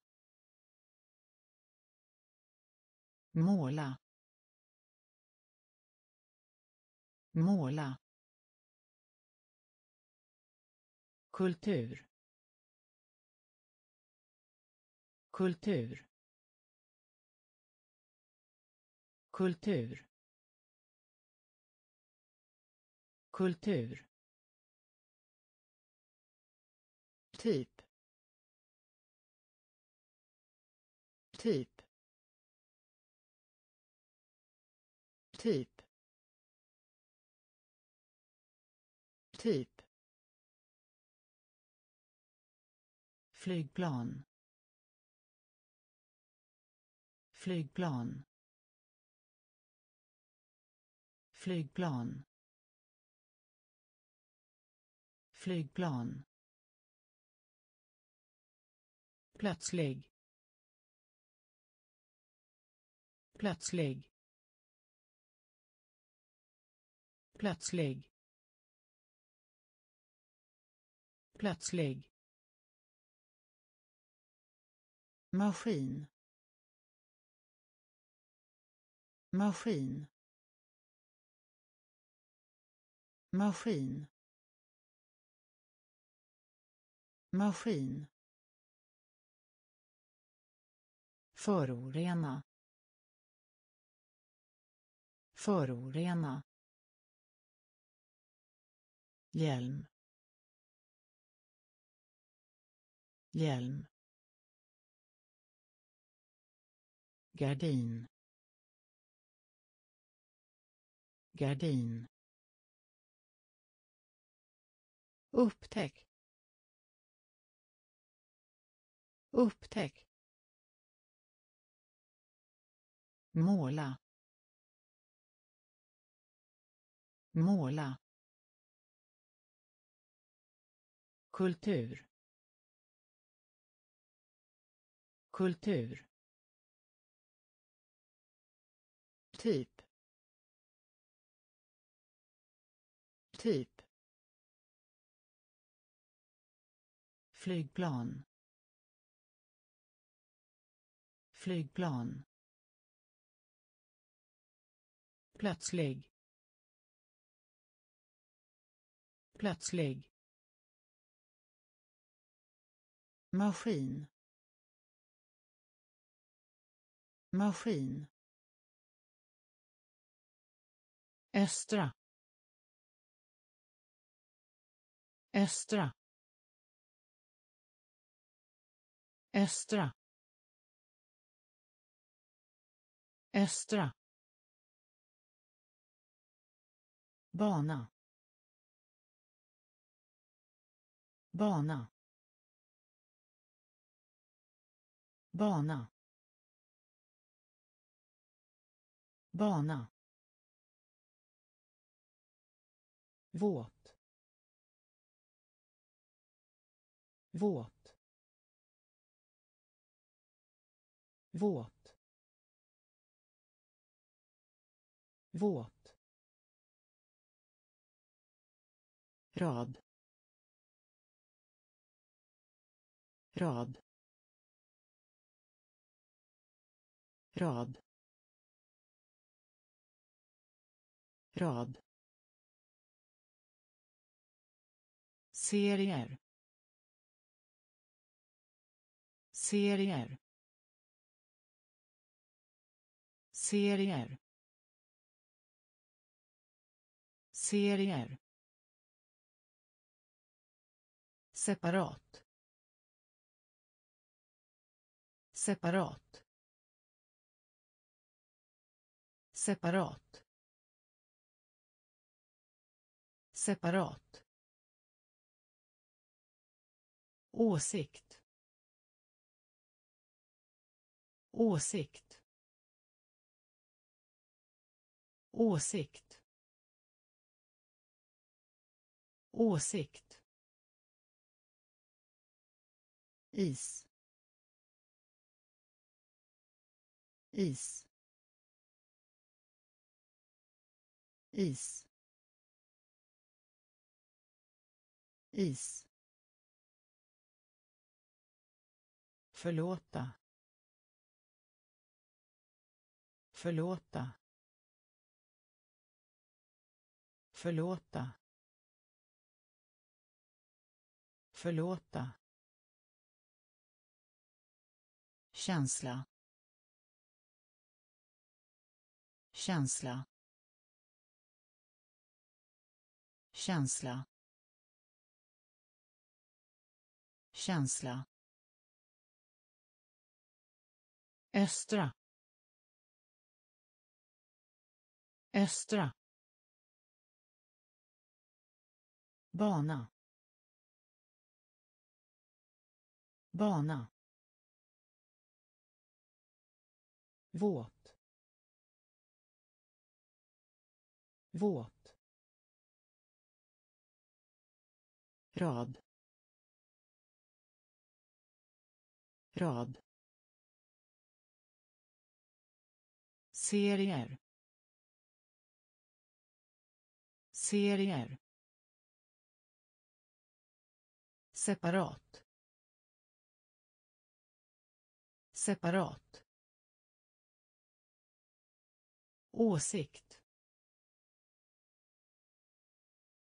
måla måla. Kultur kultur. Kultur kultur. Typ. Typ. Typ. Typ. Flygplan. Flygplan. Flygplan. Flygplan. Plötslig. Plötslig. Plötslig. Plötslig. Maskin. Maskin. Maskin. Maskin. Förorena. Förorena. Hjälm. Hjälm. Gardin. Gardin. Upptäck. Upptäck. Måla måla kultur kultur typ typ flygplan flygplan. Plötslig. Plötslig. Maskin. Maskin. Östra. Östra. Östra. Östra. Bana. Bana. Bana. Bana. Våt. Våt. Våt. Våt. Rad. Rad. Rad. Rad. Serier. Serier. Serier. Serier. Separat. Separat. Separat. Separat. Åsikt. Åsikt. Åsikt. Åsikt. Is. Is. Is. Is. Förlåta. Förlåta. Förlåta. Förlåta. Känsla. Känsla. Känsla. Känsla. Östra. Östra. Bana. Bana. Våt. Våt. Rad. Rad. Serier. Serier. Separat. Separat. Åsikt.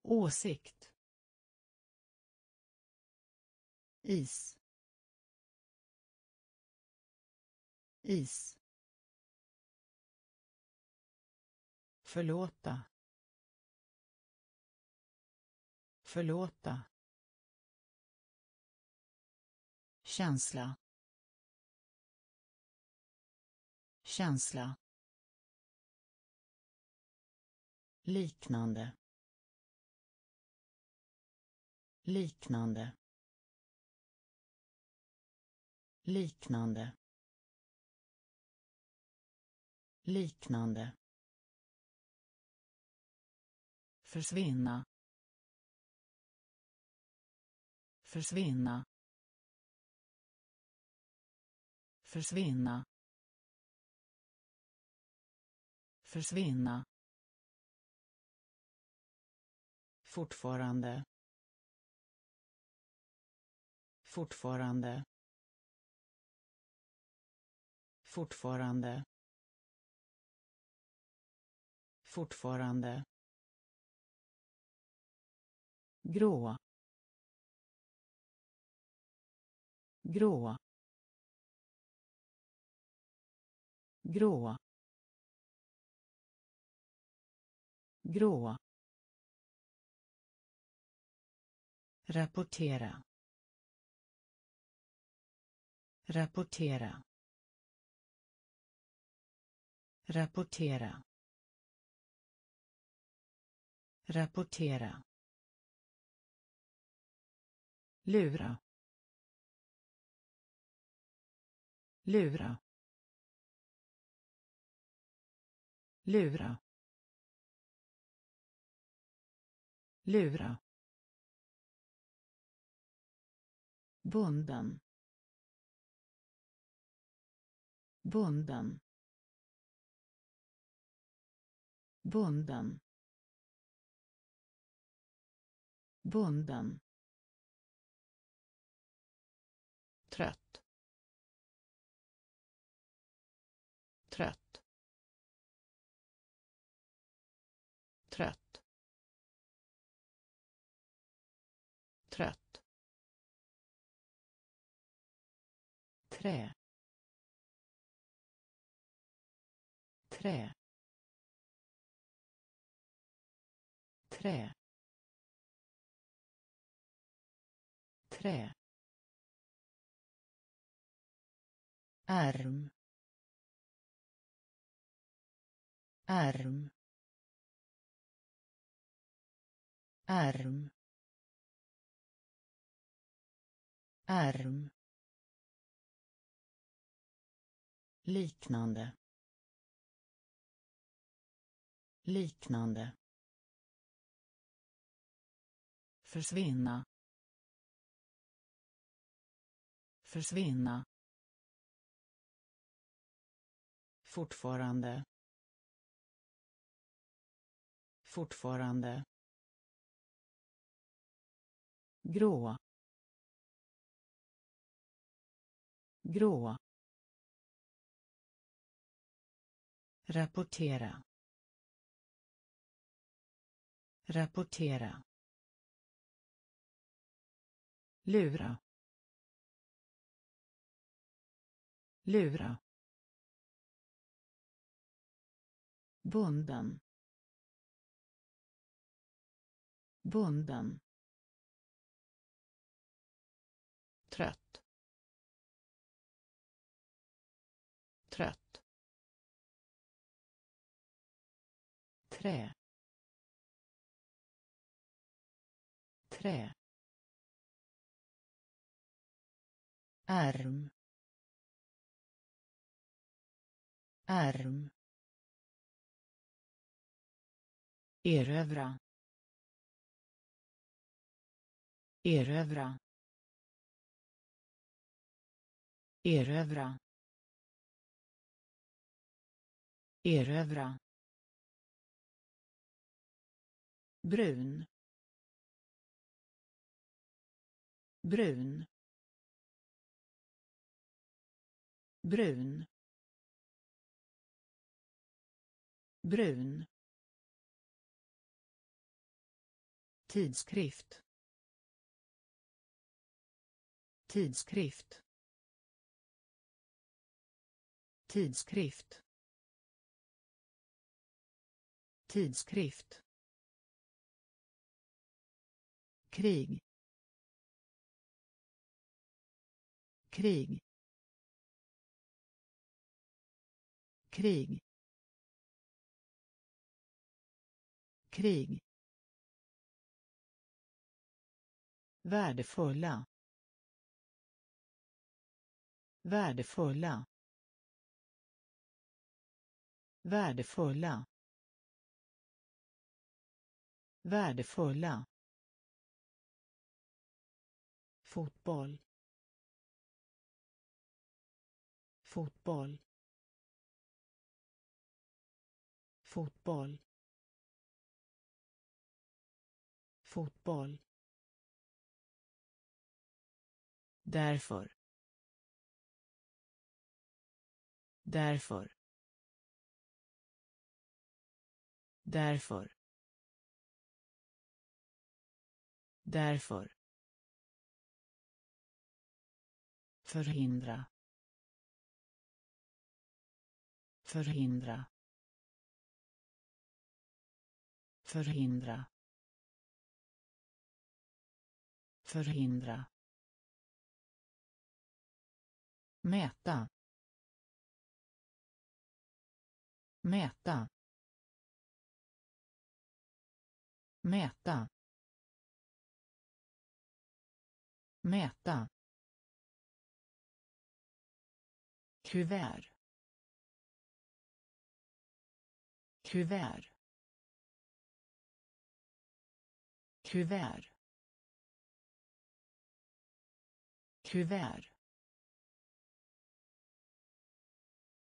Åsikt. Is. Is. Förlåta. Förlåta. Känsla. Känsla. Liknande. Liknande. Liknande. Liknande. Försvinna. Försvinna. Försvinna. Försvinna. Fortfarande. Fortfarande. Fortfarande. Fortfarande. Grå. Grå. Grå. Grå. Rapportera. Rapportera. Rapportera. Rapportera. Lura. Lura. Lura. Lura. Bunden. Bunden. Bunden. Bunden. Trä trä trä trä arm. Arm. Arm. Arm. Liknande. Liknande. Försvinna. Försvinna. Fortfarande. Fortfarande. Grå. Grå. Rapportera. Rapportera. Lura. Lura. Bunden. Bunden. Trä trä arm. Arm. Erövra. Erövra. Erövra. Erövra. Brun. Brun. Brun. Brun. Tidskrift. Tidskrift. Tidskrift. Tidskrift krig. Krig. Krig. Krig. Värdefulla. Värdefulla. Värdefulla. Värdefulla fotboll. Fotboll. Fotboll. Fotboll. Därför. Därför. Därför. Därför. Förhindra förhindra förhindra förhindra mäta mäta mäta mäta. Kuvert. Kuvert. Kuvert. Kuvert.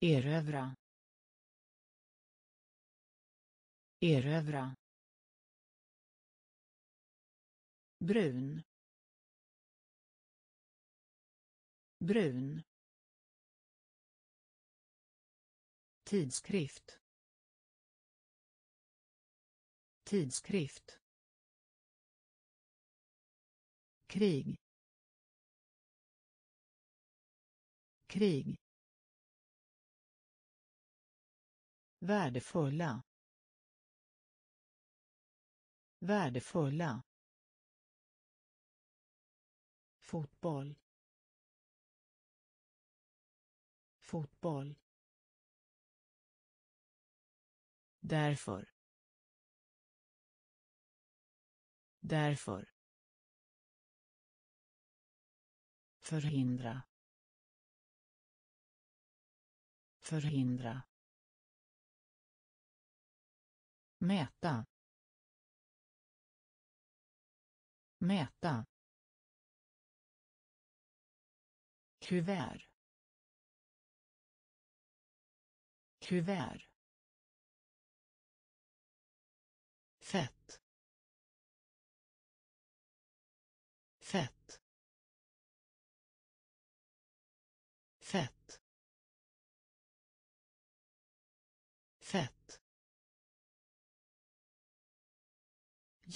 Erövra. Erövra. Brun. Brun. Tidskrift. Tidskrift. Krig. Krig. Värdefulla. Värdefulla. Fotboll. Fotboll. Därför. Därför. Förhindra. Förhindra. Mäta. Mäta. Kuvert. Kuvert.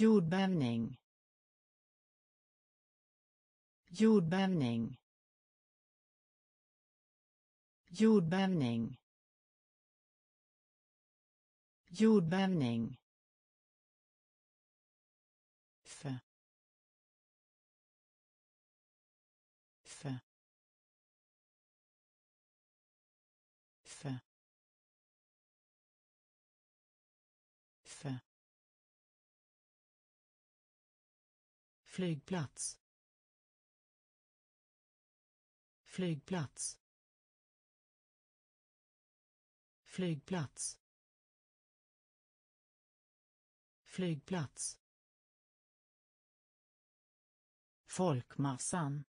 Jordbävning. Jordbävning. Jordbävning. Jordbävning. Flygplats. Flygplats. Flygplats. Flygplats. Folkmassan.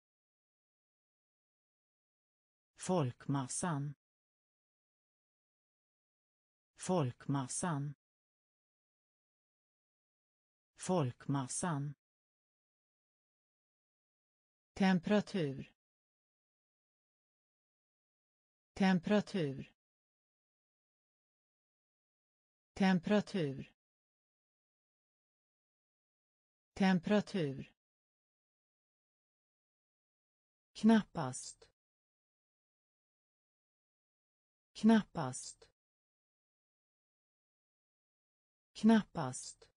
Folkmassan. Folkmassan. Folkmassan temperatur temperatur temperatur temperatur knappast knappast knappast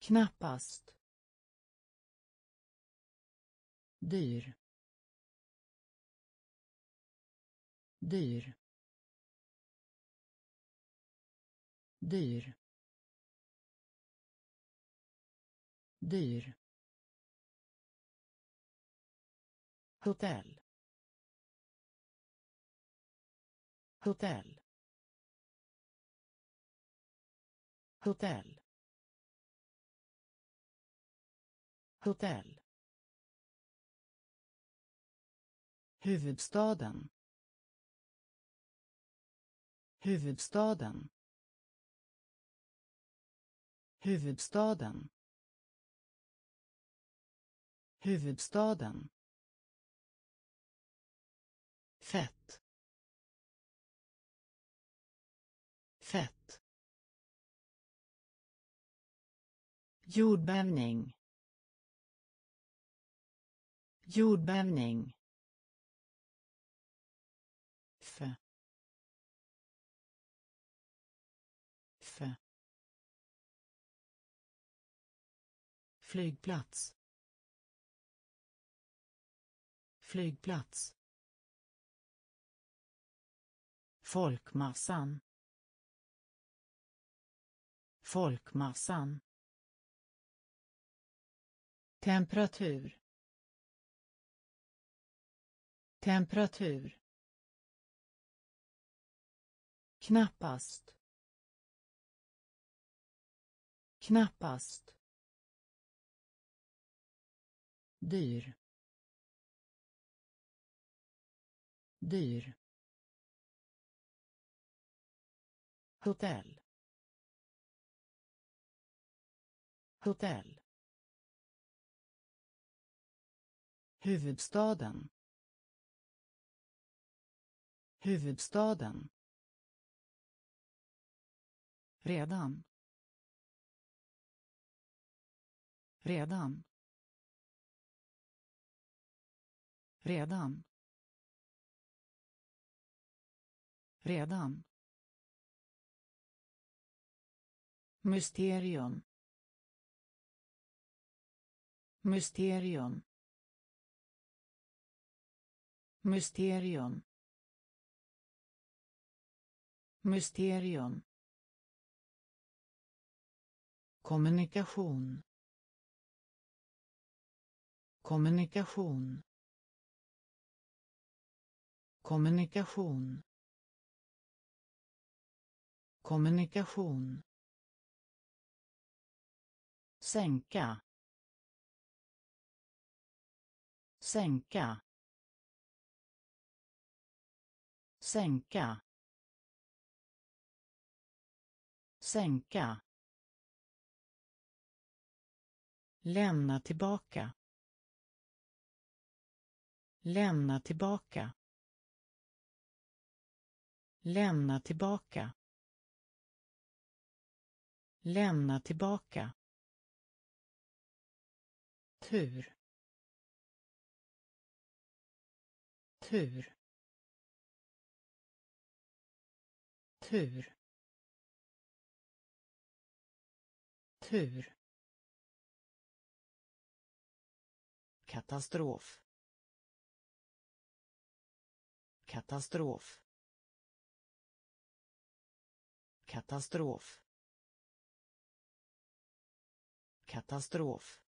knappast dyr. Dyr. Dyr. Dyr. Hotell. Hotell. Hotell. Hotell. Huvudstaden. Huvudstaden. Huvudstaden. Huvudstaden. Fett. Fett. Jordbävning. Jordbävning. Flygplats. Flygplats. Folkmassan. Folkmassan. Temperatur. Temperatur. Knappast. Knappast. Dyr. Dyr. Hotell. Hotell. Huvudstaden. Huvudstaden. Redan. Redan. Redan. Redan. Mysterium. Mysterium. Mysterium. Mysterium. Kommunikation. Kommunikation kommunikation. Kommunikation. Sänka. Sänka. Sänka. Sänka. Lämna tillbaka. Lämna tillbaka lämna tillbaka. Lämna tillbaka. Tur. Tur. Tur. Tur. Katastrof. Katastrof katastrof. Katastrof.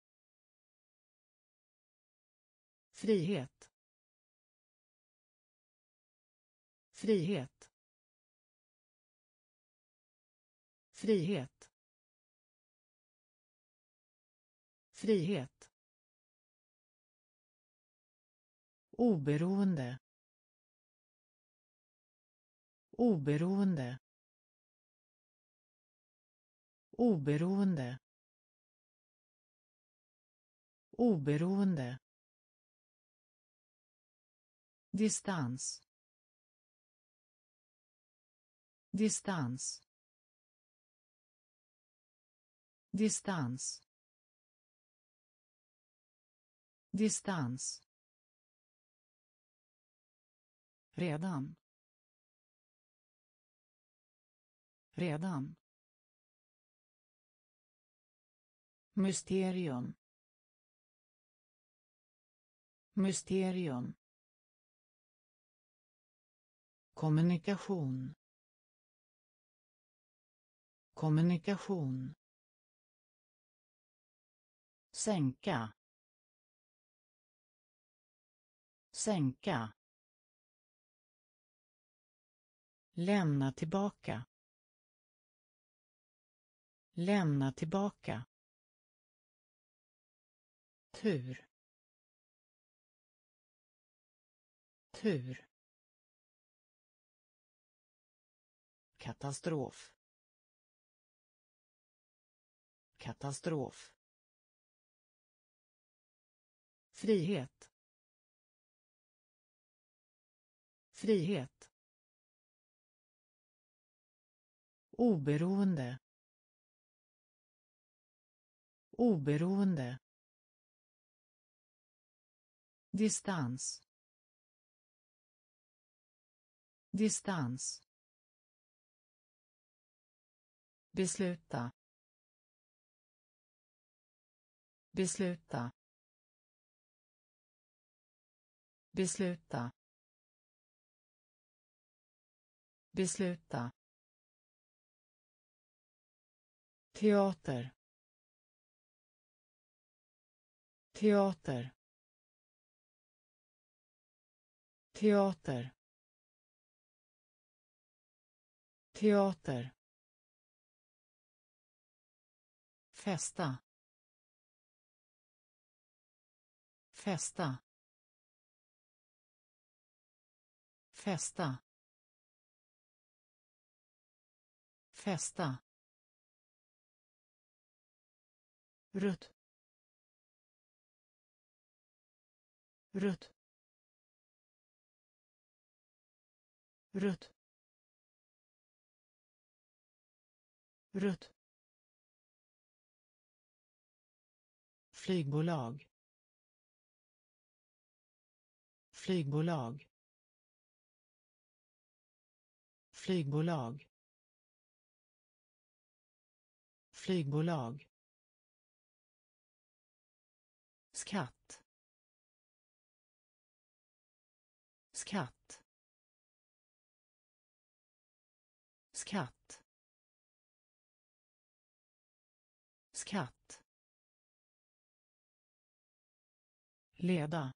Frihet. Frihet. Frihet. Frihet. Oberoende. Oberoende oberoende. Oberoende. Distans. Distans. Distans. Distans. Redan. Redan. Mysterium. Mysterium. Kommunikation. Kommunikation. Sänka. Sänka. Lämna tillbaka. Lämna tillbaka tur. Tur. Katastrof. Katastrof. Frihet. Frihet. Oberoende. Oberoende distans. Distans. Besluta. Besluta. Besluta. Besluta. Teater. Teater. Teater. Teater. Fästa fästa fästa fästa rött rött rött rött flygbolag. Flygbolag. Flygbolag. Flygbolag. Skatt. Skatt. Skatt. Skatt. Leda.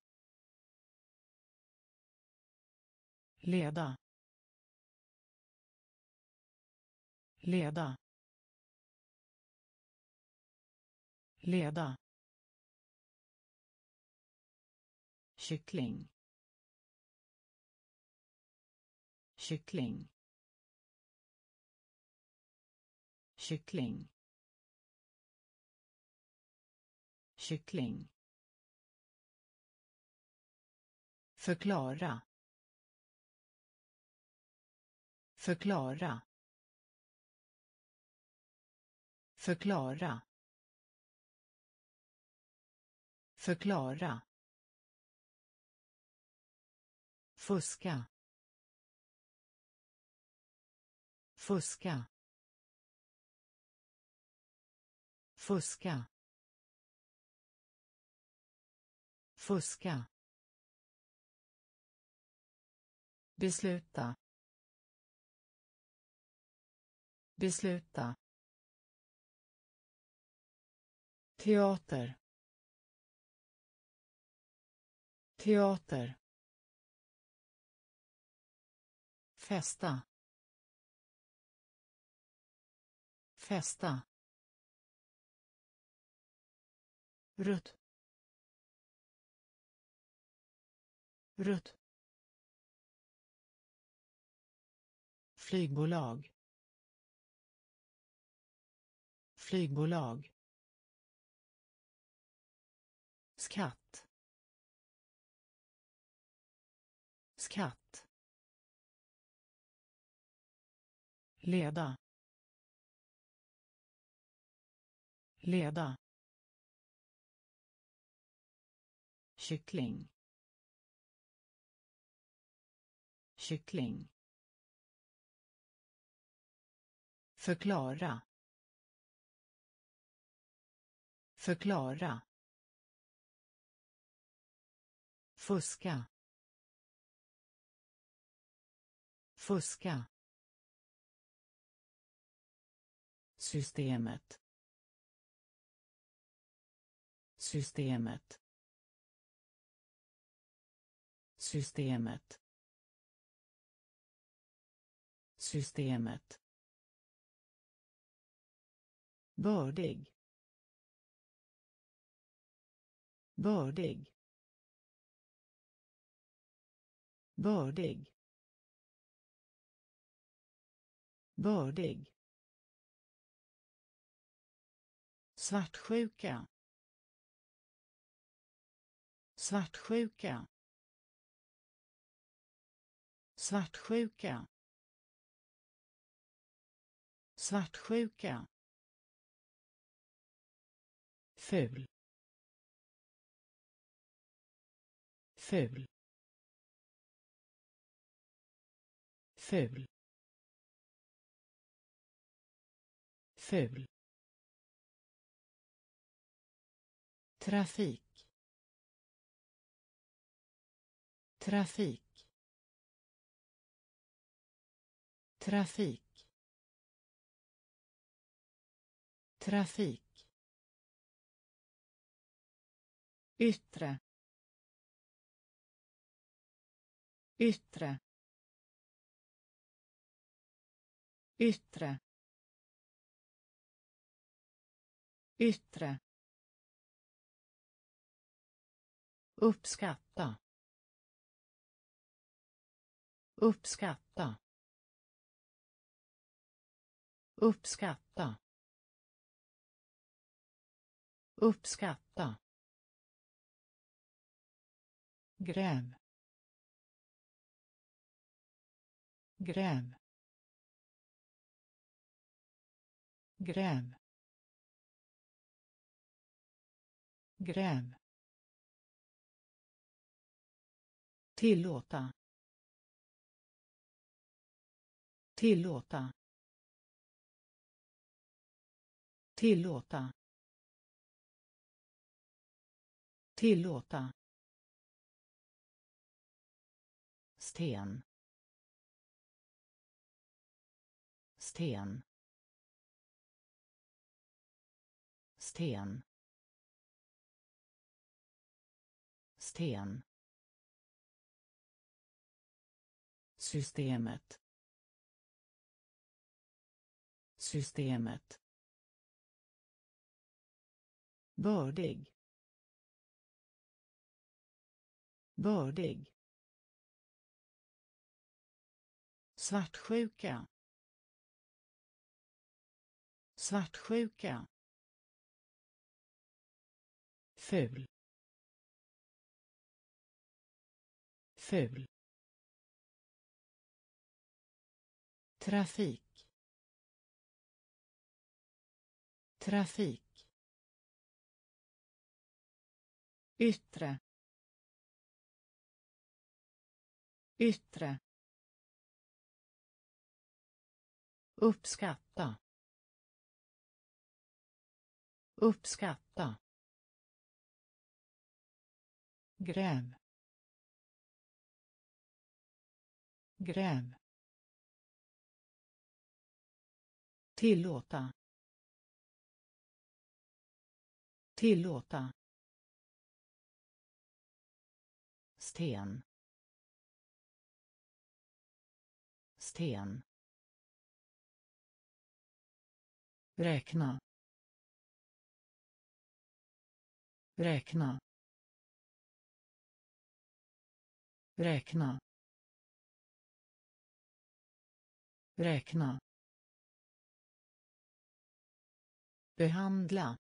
Leda. Leda. Leda. Kyckling. Kyckling. Kyckling. Kyckling. Förklara. Förklara. Förklara. Förklara. Fuska. Fuska. Fuska. Fuska. Besluta. Besluta. Teater. Teater. Festa. Festa. Rött rött flygbolag. Flygbolag. Skatt. Skatt. Leda. Leda. Kyckling. Kyckling. Förklara. Förklara. Fuska. Fuska. Systemet. Systemet systemet. Systemet. Bördig. Bördig. Bördig. Bördig. Svartsjuka. Svartsjuka svartsjuka svartsjuka ful ful ful ful. Trafik. Trafik. Trafik. Trafik. Yttre. Yttre. Yttre. Yttre. Uppskatta. Uppskatta. Uppskatta. Uppskatta. Gräv gräv gräv gräv Tillåta. Tillåta. Tillåta. Tillåta. sten. Sten. Sten. Sten. Systemet. Systemet bördig. Bördig. Svartsjuka. Svartsjuka. Ful. Ful. Trafik. Trafik. Yttre yttre uppskatta uppskatta gräv gräv tillåta tillåta. Sten. Sten. Räkna. Räkna. Räkna. Räkna. Behandla.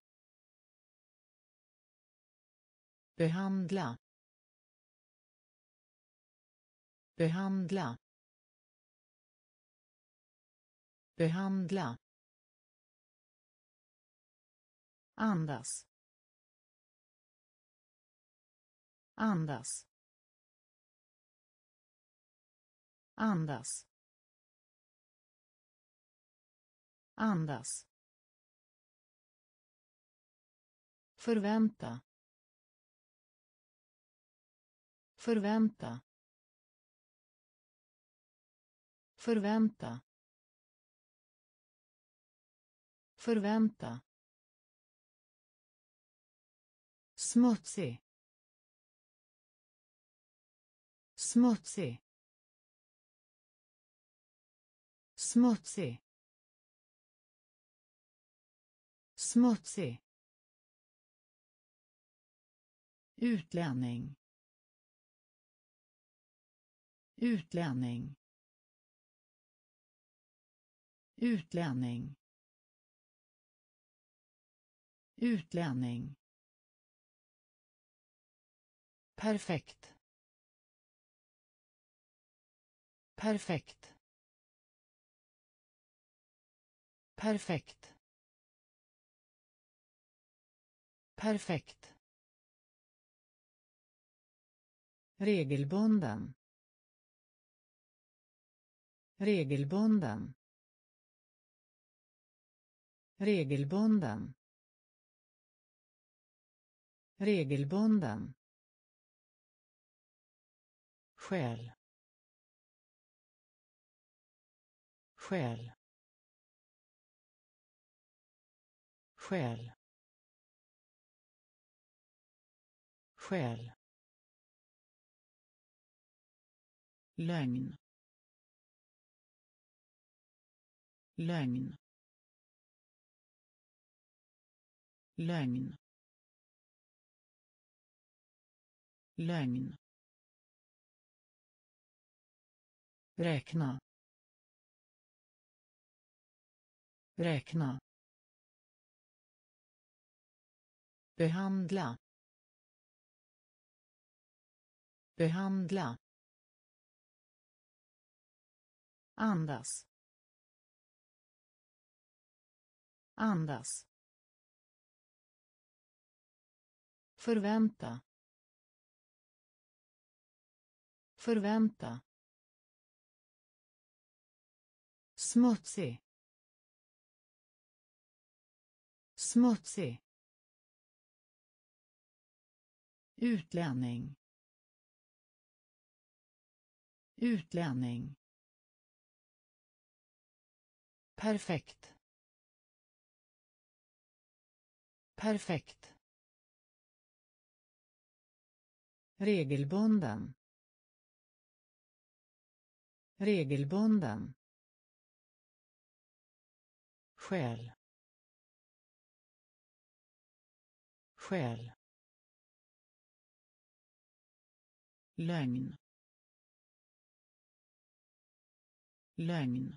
Behandla. Behandla. Behandla. Andas. Andas. Andas. Andas. Förvänta. Förvänta. Förvänta. Förvänta. Smutsig. Smutsig. Smutsig. Smutsig. Utlänning. Utlänning utlänning. Utlänning. Perfekt. Perfekt. Perfekt. Perfekt. Regelbunden. Regelbunden regelbunden. Regelbunden. Skäl skäl skäl skäl lögn. Lögn. Lögn. Lögn. Räkna. Räkna. Behandla. Behandla. Andas. Andas. Förvänta Förvänta. Smutsig. Smutsig. Utlänning. Utlänning. Perfekt. Perfekt. Regelbunden. Regelbunden. Skäl. Skäl. lögn lögn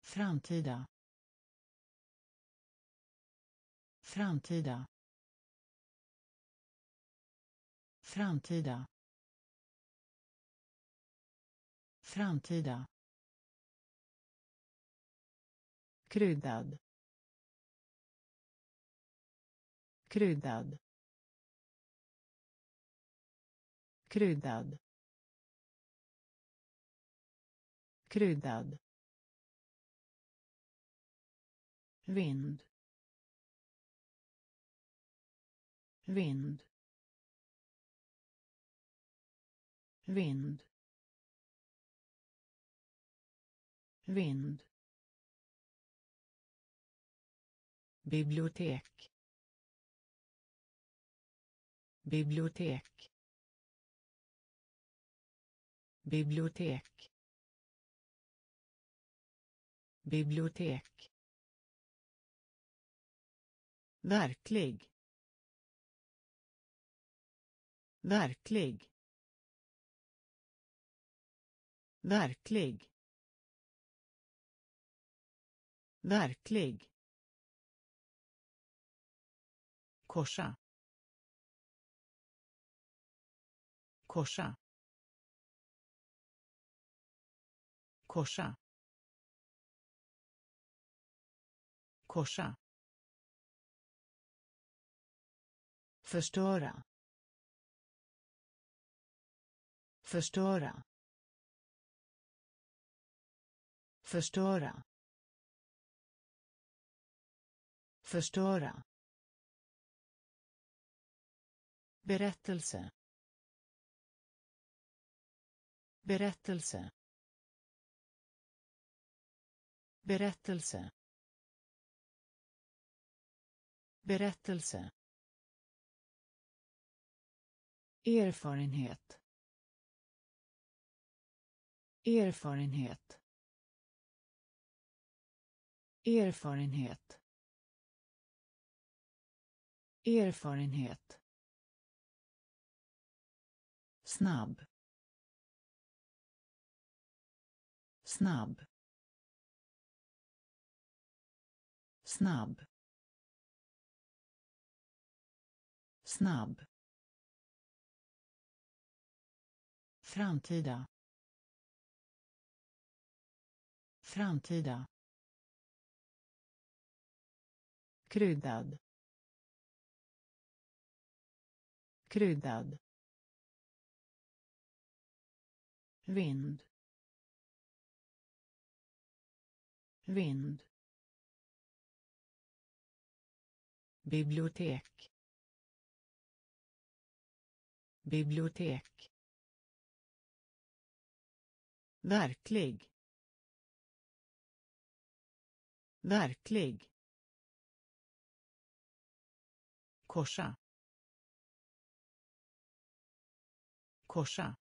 framtida framtida framtida. Framtida. Kryddad. Kryddad. Kryddad. Kryddad. Vind. Vind. Vind. Vind. Bibliotek. Bibliotek. Bibliotek. Bibliotek. Verklig. Verklig. Verklig. Verklig. Korsa. Korsa. Korsa. Korsa. Förstöra. Förstöra. Förstöra förstöra berättelse berättelse berättelse berättelse erfarenhet erfarenhet erfarenhet. Erfarenhet. Snabb. Snabb. Snabb. Snabb. Framtida. Framtida. Kryddad. Kryddad. Vind. Vind. Bibliotek. Bibliotek. Verklig. Verklig. Korsa. Korsa.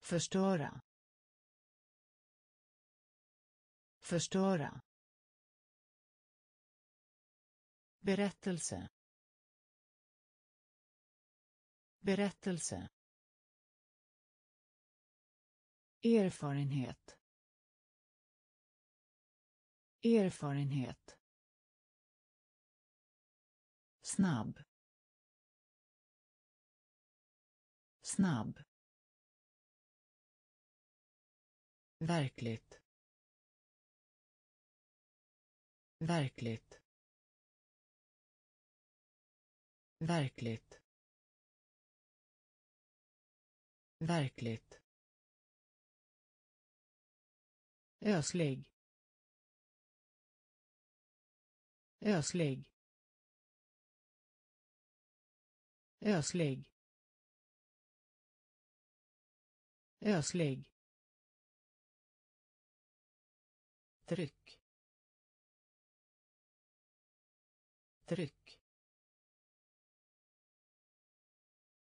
Förstöra. Förstöra. Berättelse. Berättelse. Erfarenhet. Erfarenhet snabb snabb verkligt verkligt Verkligt. Verkligt. Öslig. Öslig. Öslig. Öslig. tryck. Tryck.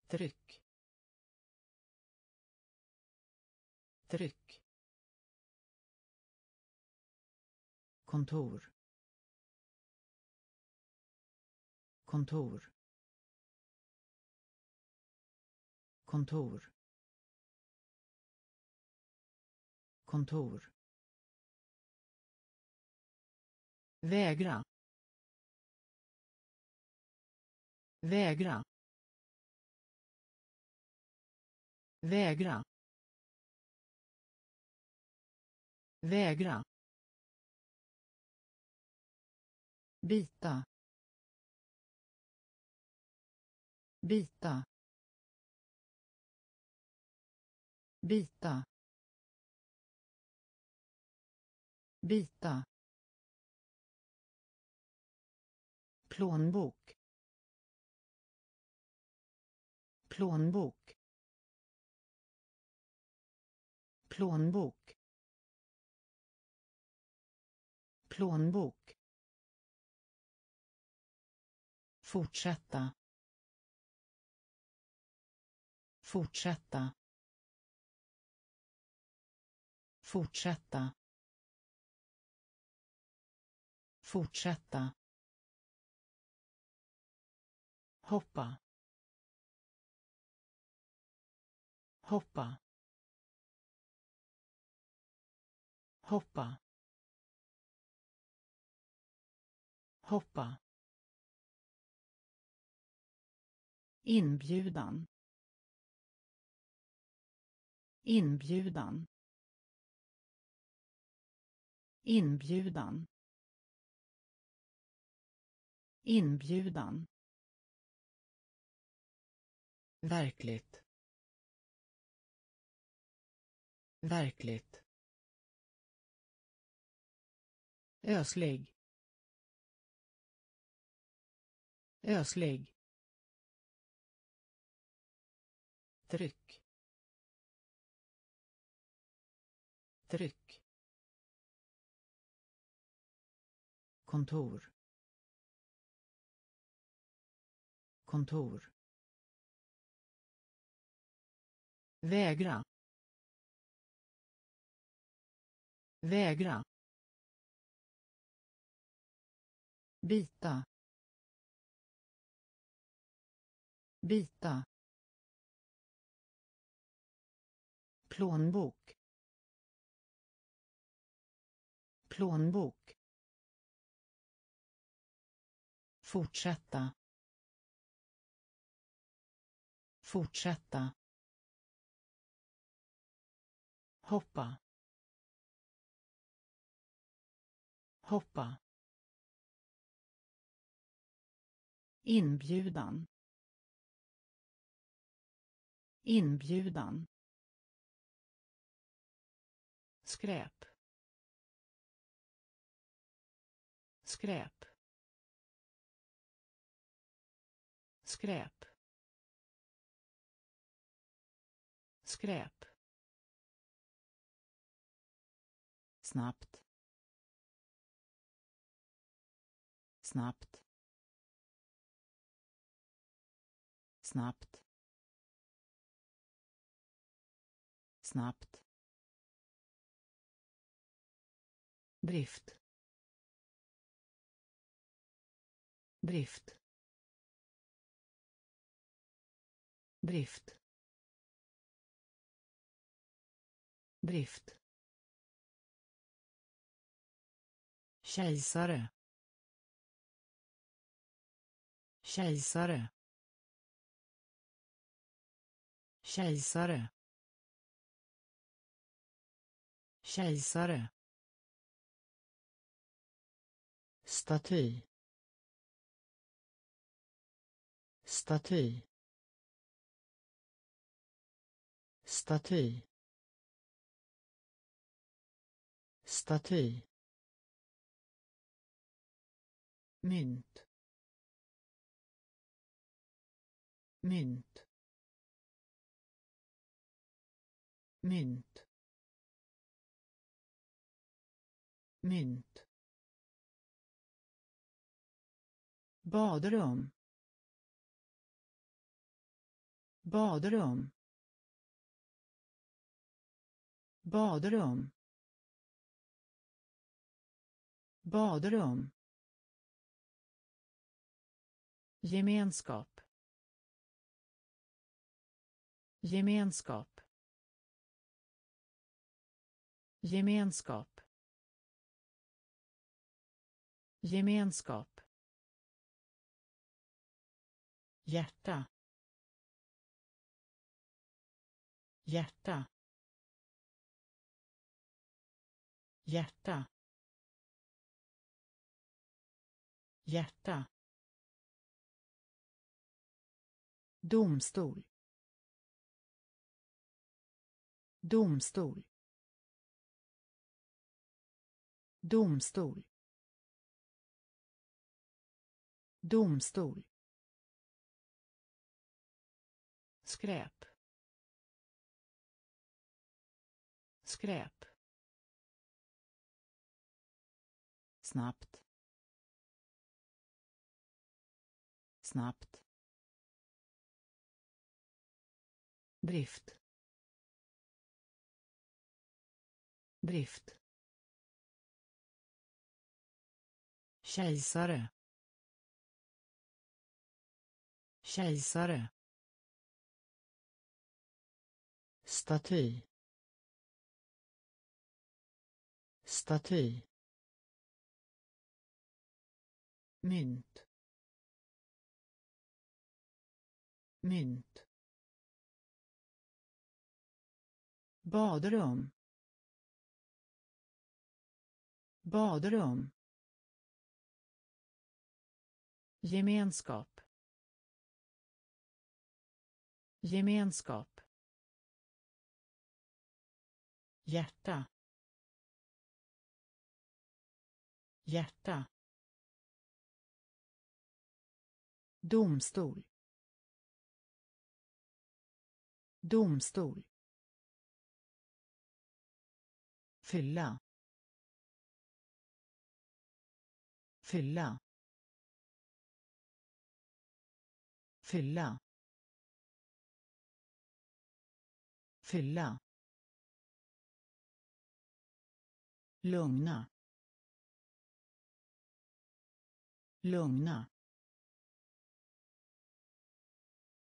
Tryck. Tryck. Kontor. Kontor. Kontor. Kontor. Vägra. Vägra. Vägra. Vägra. Bita bita bita bita plånbok. Plånbok. Plånbok. Plånbok. Fortsätta. Fortsätta. Fortsätta. Fortsätta. Hoppa. Hoppa. Hoppa. Hoppa. Inbjudan. Inbjudan inbjudan inbjudan Verkligt. Verkligt. Öslig. Öslig. tryck tryck kontor. Kontor. Vägra. Vägra. Bita bita plånbok. Plånbok. Fortsätta. Fortsätta. Hoppa. Hoppa. Inbjudan. Inbjudan. Skräp. Skräp. Skräp. Skräp. Snabbt. Snabbt. Snabbt. Snabbt. Drift. Drift. Drift. Drift. Kejsare. Kejsare. Kejsare. Kejsare. Staty. Staty. Staty. Staty. Mynt. Mynt. Mynt. Mynt. Badrum. Badrum. Badrum. Badrum. Gemenskap. Gemenskap. Gemenskap. Gemenskap. Hjärta. Hjärta. Hjärta. Hjärta. Domstol. Domstol. Domstol. Domstol. Skräp. Skräp. Snabbt. Snabbt. Drift. Drift. Kejsare. Kejsare. Staty. Staty. Mynt. Mynt. Badrum. Badrum. Gemenskap. Gemenskap. Hjärta. Hjärta. Domstol. Domstol. Fylla. Fylla. Fylla. Fylla. Lugna. Lugna.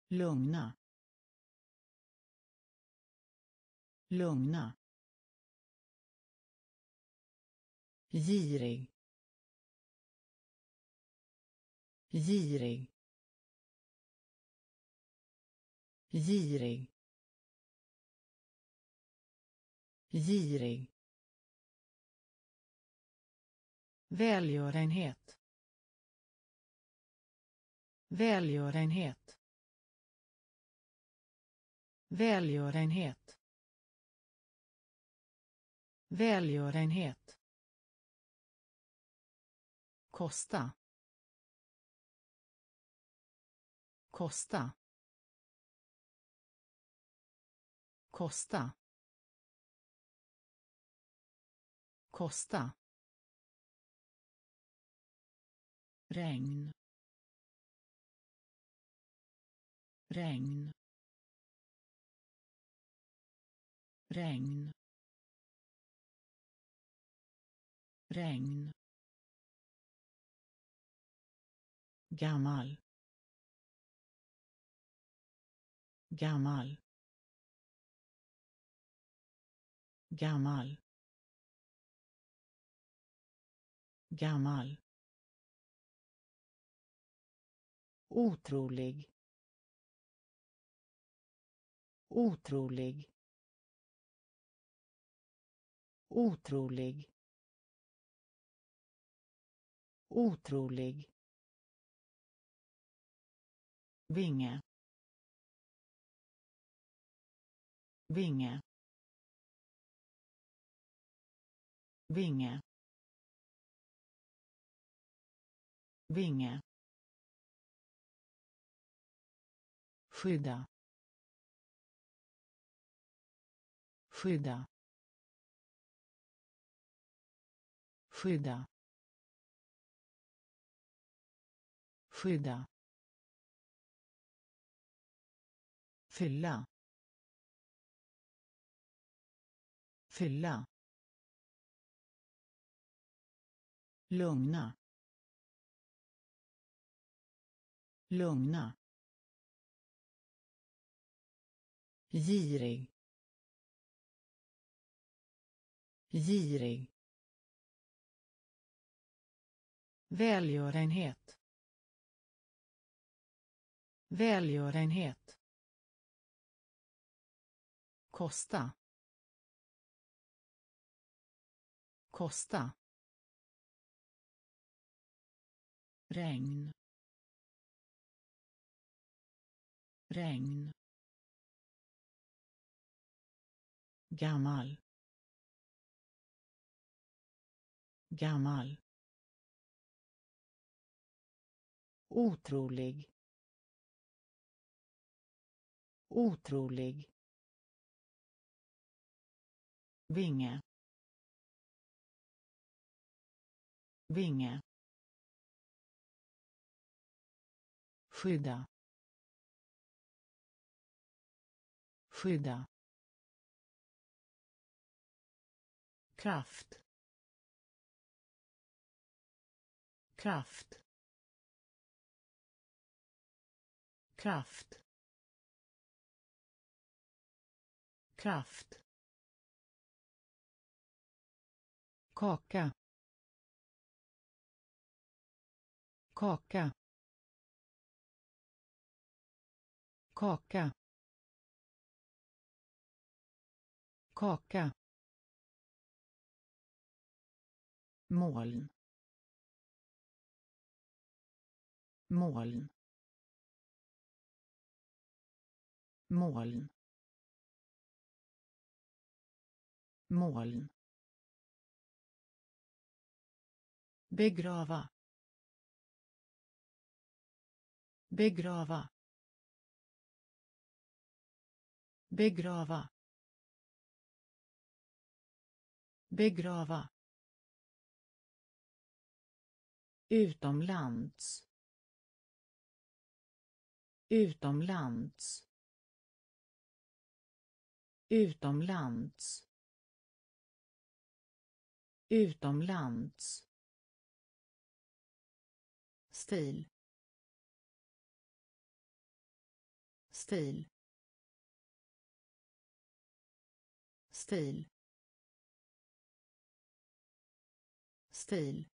Lugna. Lugna. Girig. Girig. Girig. Girig. Välgörenhet. Välgörenhet välgörenhet. Välgörenhet. Kosta. Kosta. Kosta. Kosta. Regn. Regn. Regn. Regn. Gammal. Gammal. Gammal. Gammal. Otrolig. Otrolig otrolig. Otrolig. Vinge. Vinge. Vinge. Vinge. Skydda. Skydda. Skydda. Skydda. Fylla. Fylla. Lugna. Lugna. Girig. Girig. Välgörenhet. Välgörenhet. Kosta. Kosta. Regn. Regn. Gammal. Gammal. Otrolig. Otrolig. Vinge. Vinge. Skydda. Skydda. Kraft. Kraft. Kraft. Kraft. Kaka. Kaka. Kaka. Kaka. Moln. Moln. Moln. Moln. Begrava. Begrava. Begrava. Begrava. Utomlands. Utomlands utomlands. Utomlands. Stil. Stil. Stil. Stil.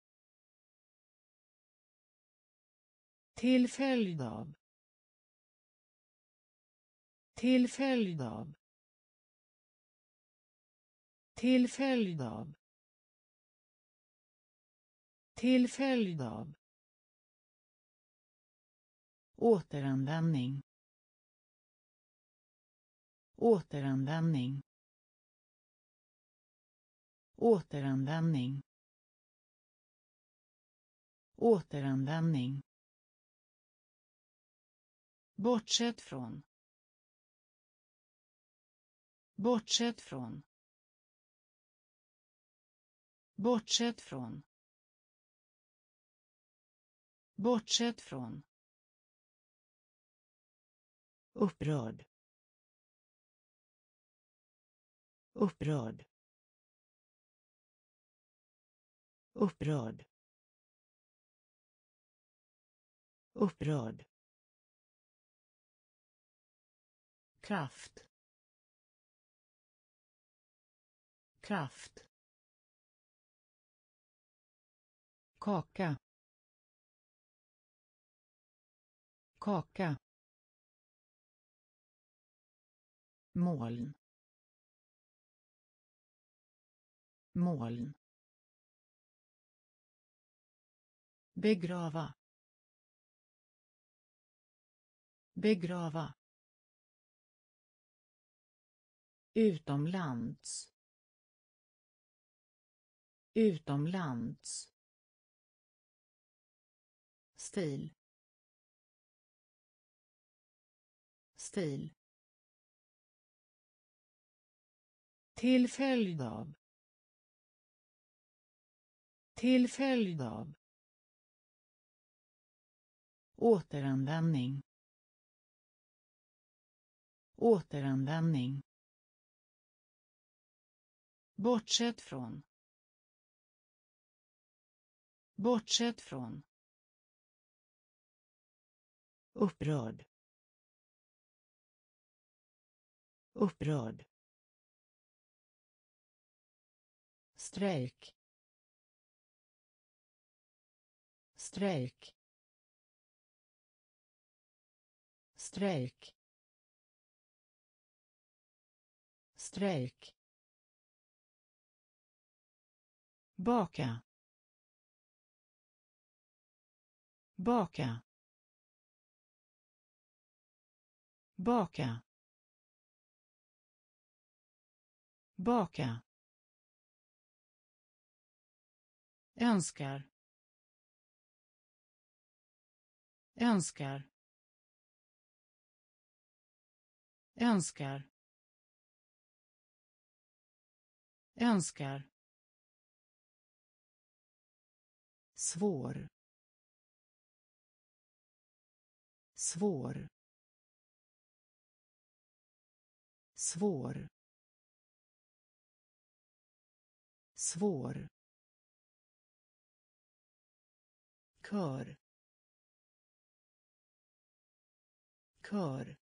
Till följd av. Till följd av till följd av. Till följd av. Återanvändning. Återanvändning. Återanvändning. Återanvändning. Bortsett från. Bortsett från bortsett från. Bortsett från. Upprörd. Upprörd. Upprörd. Upprörd. Kraft. Kraft. Kaka. Kaka. Moln. Moln. Begrava. Begrava. Utomlands. Utomlands stil. Stil. Till följd av. Till följd av. Återanvändning. Återanvändning. Bortsett från. Bortsett från upprörd. Upprörd. Strejk. Strejk. Strejk. Strejk. Baka. Baka. Baka. Baka. Önskar. Önskar. Önskar. Önskar. Svår. Svår. Svår. Svår. Kör. Kör.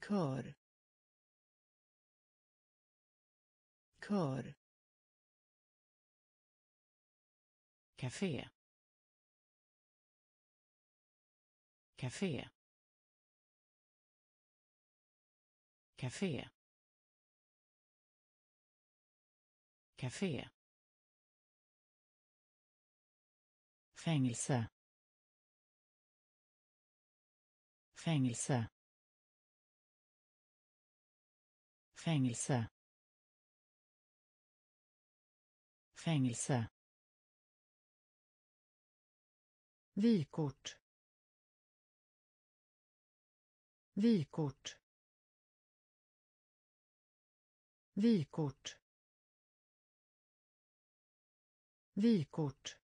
Kör. Kör. Café. Café. Café. Café. Fängelse. Fängelse. Fängelse. Fängelse. Vykort. Vykort. Vykort. Vykort.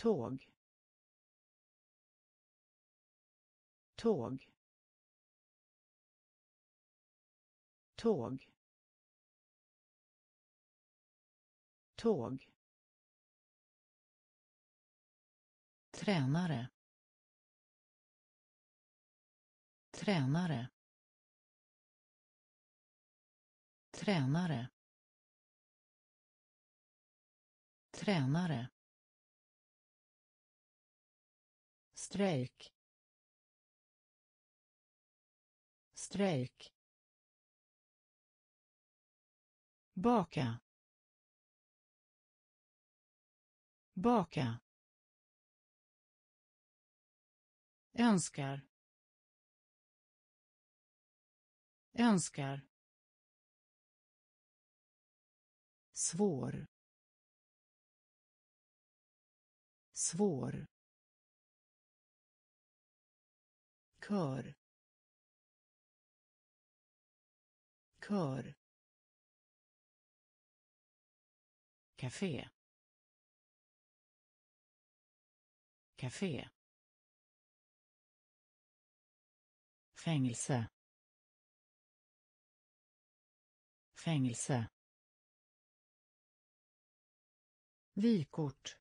tåg. Tåg. Tåg. Tåg. Tränare. Tränare. Tränare. Tränare. Strejk. Strejk. Baka. Baka. Önskar. Önskar. Svår svår kör kör Café. Café. Fängelse. Fängelse. Vykort.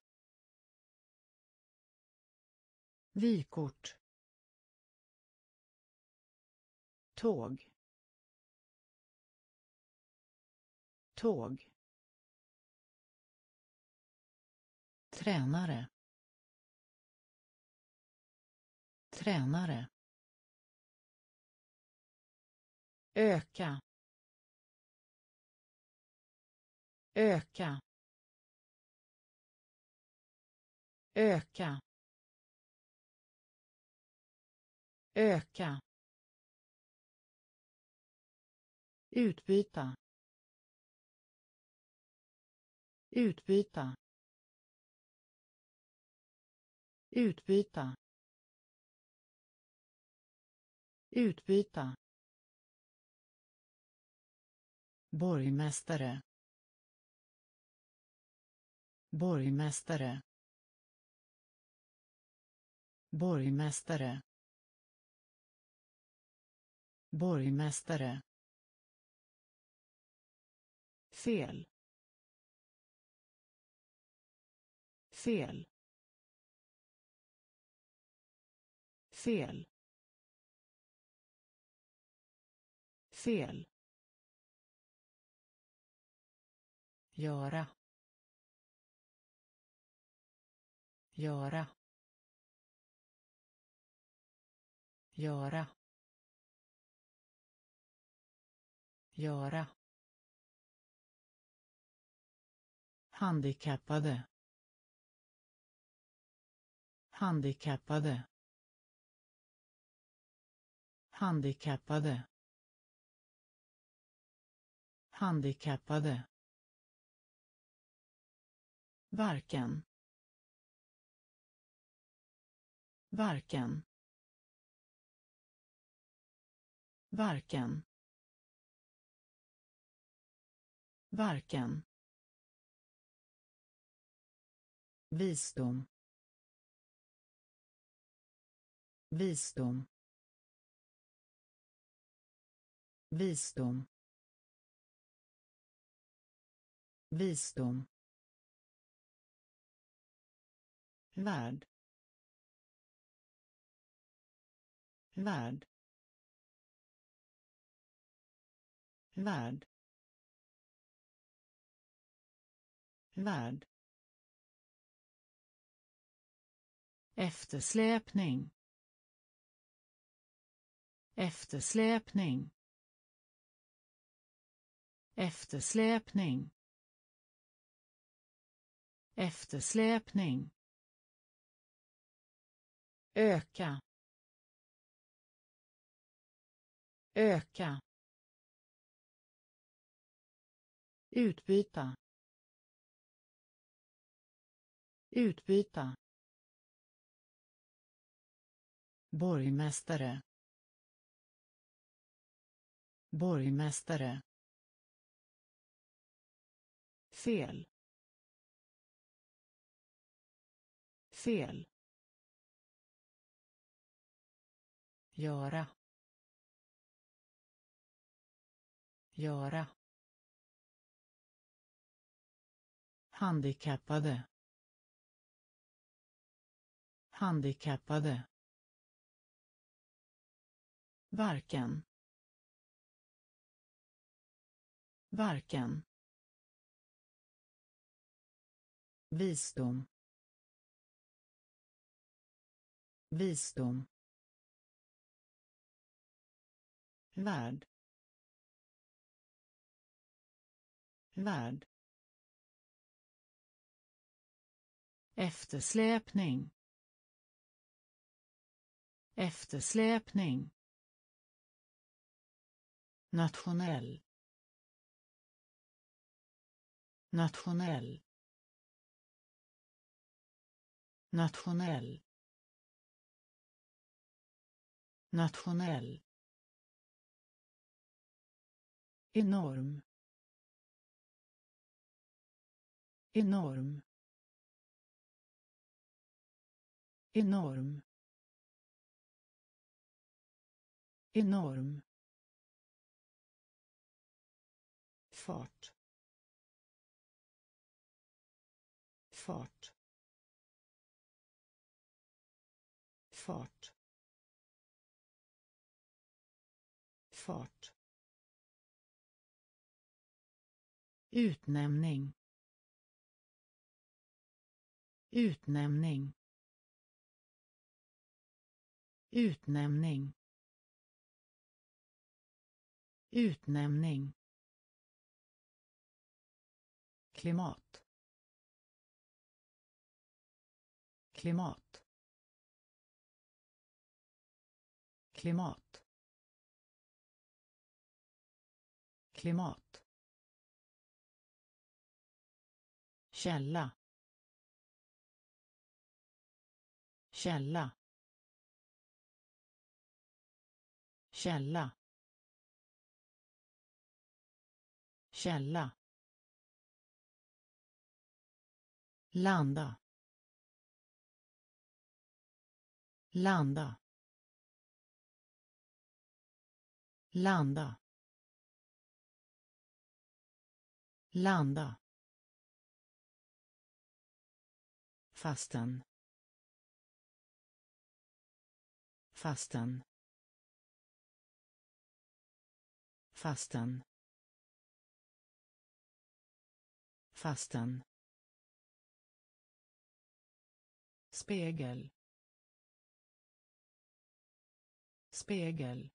Vykort. tåg. Tåg. Tränare. Tränare. Öka. Öka. Öka. Öka. Utbyta. Utbyta. Utbyta. Utbyta. Borgmästare. Borgmästare borgmästare borgmästare fel fel fel fel. Göra. Göra. Göra göra handikappade handikappade handikappade handikappade. Varken varken. Varken. Varken. Visdom. Visdom. Visdom. Visdom. Värld. Värld. Värld. Värld. Eftersläpning. Eftersläpning. Eftersläpning. Eftersläpning. Öka. Öka. Utbyta. Utbyta. Borgmästare. Borgmästare. Fel. Fel. Göra. Göra. Handikappade. Handikappade. Varken. Varken. Visdom. Visdom. Värld. Värld. Eftersläpning. Eftersläpning. Nationell. Nationell. Nationell. Nationell. Enorm. Enorm. Enorm. Enorm. Fart. Fart. Fart. Fart. Utnämning. Utnämning utnämning. Utnämning. Klimat. Klimat. Klimat. Klimat. Källa. Källa. Källa. Källa. Landa. Landa. Landa. Landa. Fasten. Fasten. Fastan fastan spegel. Spegel.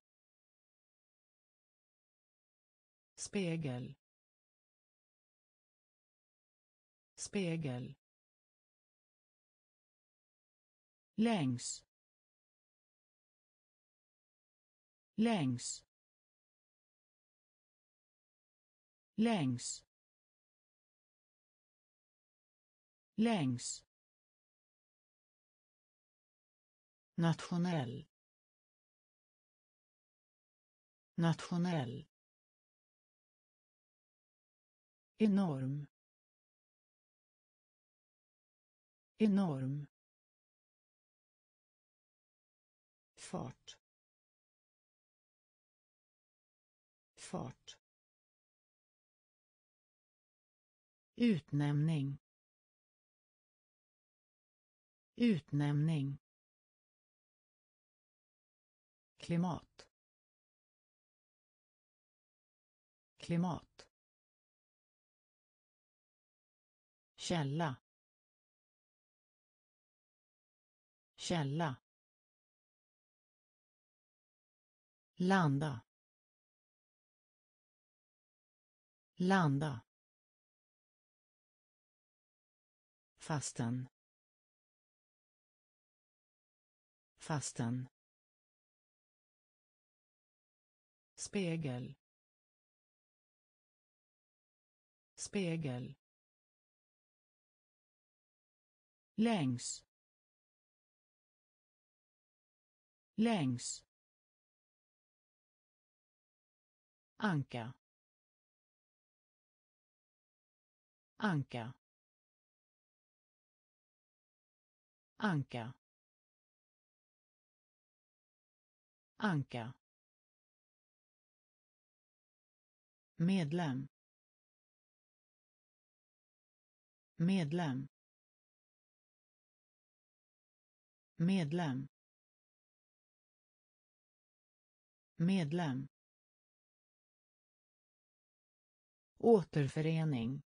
Spegel. Spegel. Längs. Längs. Längs. Längs. Nationell. Nationell. Enorm. Enorm. Fart. fart utnämning. Utnämning. Klimat. Klimat. Källa. Källa. Landa. Landa. Fastan fastan spegel. Spegel. Längs. Längs. Anka. Anka. Anka. Anka. Medlem. Medlem. Medlem. Medlem. Återförening.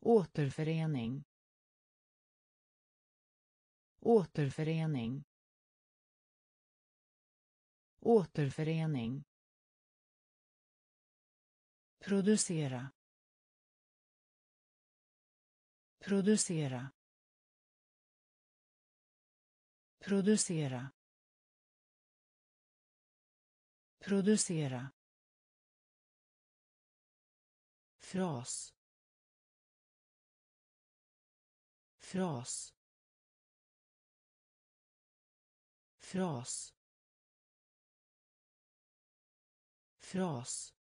Återförening återförening. Återförening. Producera. Producera. Producera. Producera. Fras. Fras. Fras. Fras.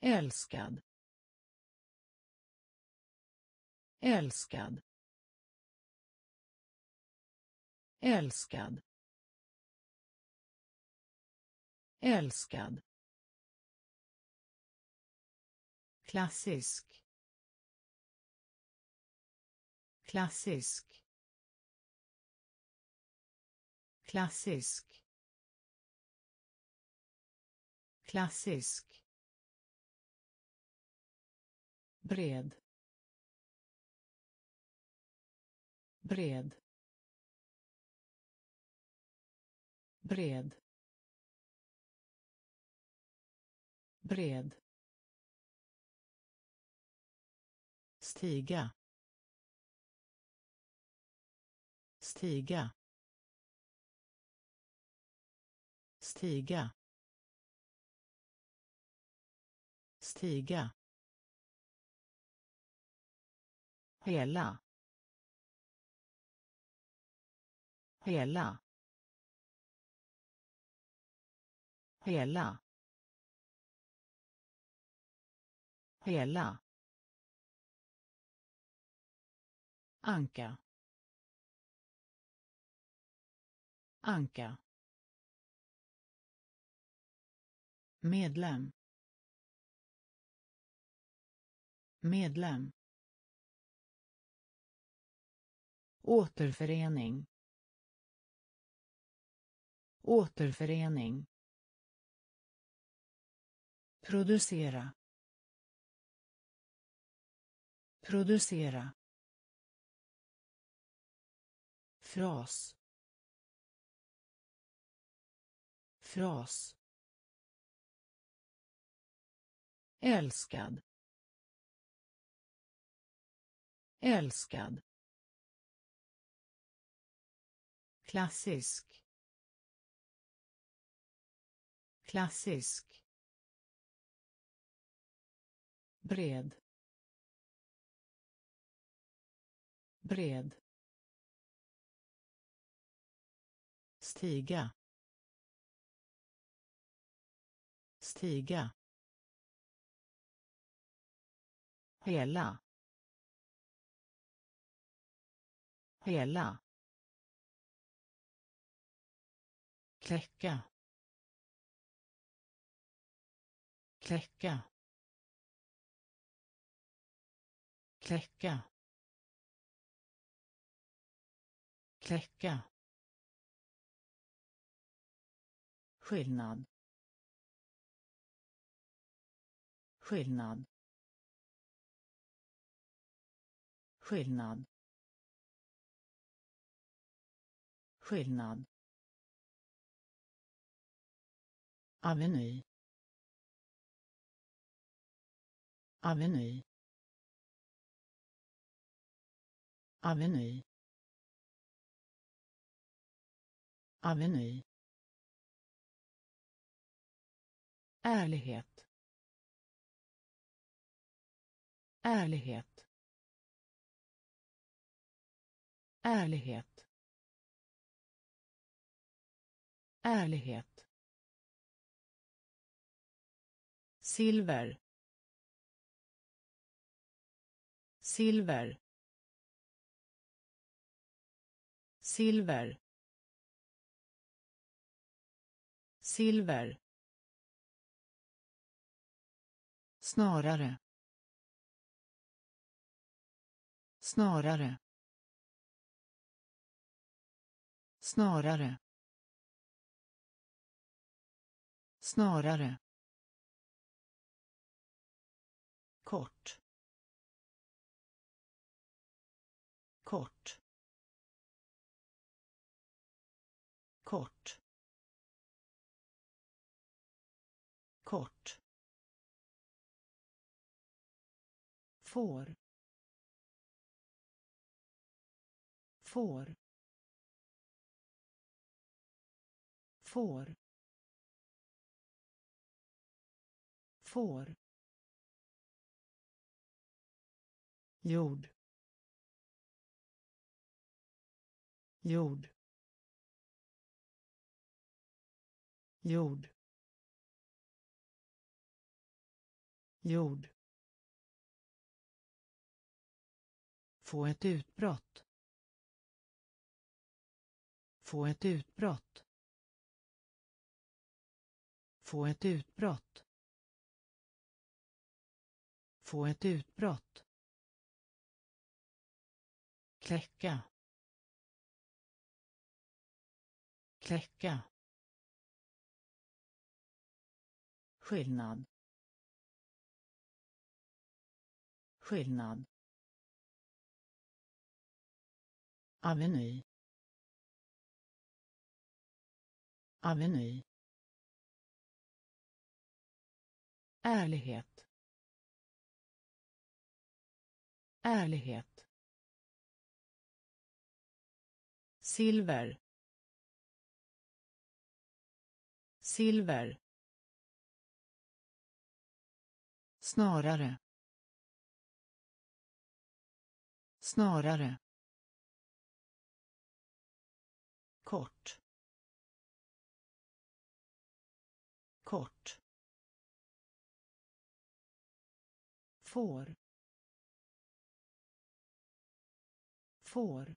Älskad. Älskad. Älskad. Älskad. Klassisk. Klassisk. Klassisk. Klassisk. Bred. Bred. Bred. Bred. Stiga. Stiga. Stiga. Stiga. Hela. Hela. Hela. Hela. Anka. Anka. Medlem. Medlem. Återförening. Återförening. Producera. Producera. Fras. Fras. Älskad. Älskad. Klassisk. Klassisk. Bred. Bred. Stiga. Stiga. Hela. Hela. Kläcka. Kläcka. Kläcka. Kläcka. Skillnad. Skillnad. Skillnad. Skillnad. Aveny. Aveny. Aveny. Aveny. Ärlighet. Ärlighet. Ärlighet. Ärlighet. Silver. Silver. Silver. Silver. Snarare. Snarare. Snarare. Snarare. Kort. Kort. Kort. Kort. Får. Får. Får. Får. Jord. Jord. Jord. Jord. Få ett utbrott. Få ett utbrott. Få ett utbrott. Få ett utbrott. Kläcka. Kläcka. Skillnad. Skillnad. aveny aveny ärlighet. Ärlighet. Silver. Silver. Snarare. Snarare. Kort. Kort. Får. Får.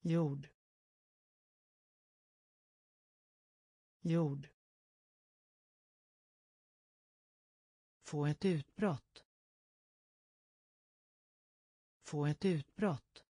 Jord. Jord. Få ett utbrott. Få ett utbrott.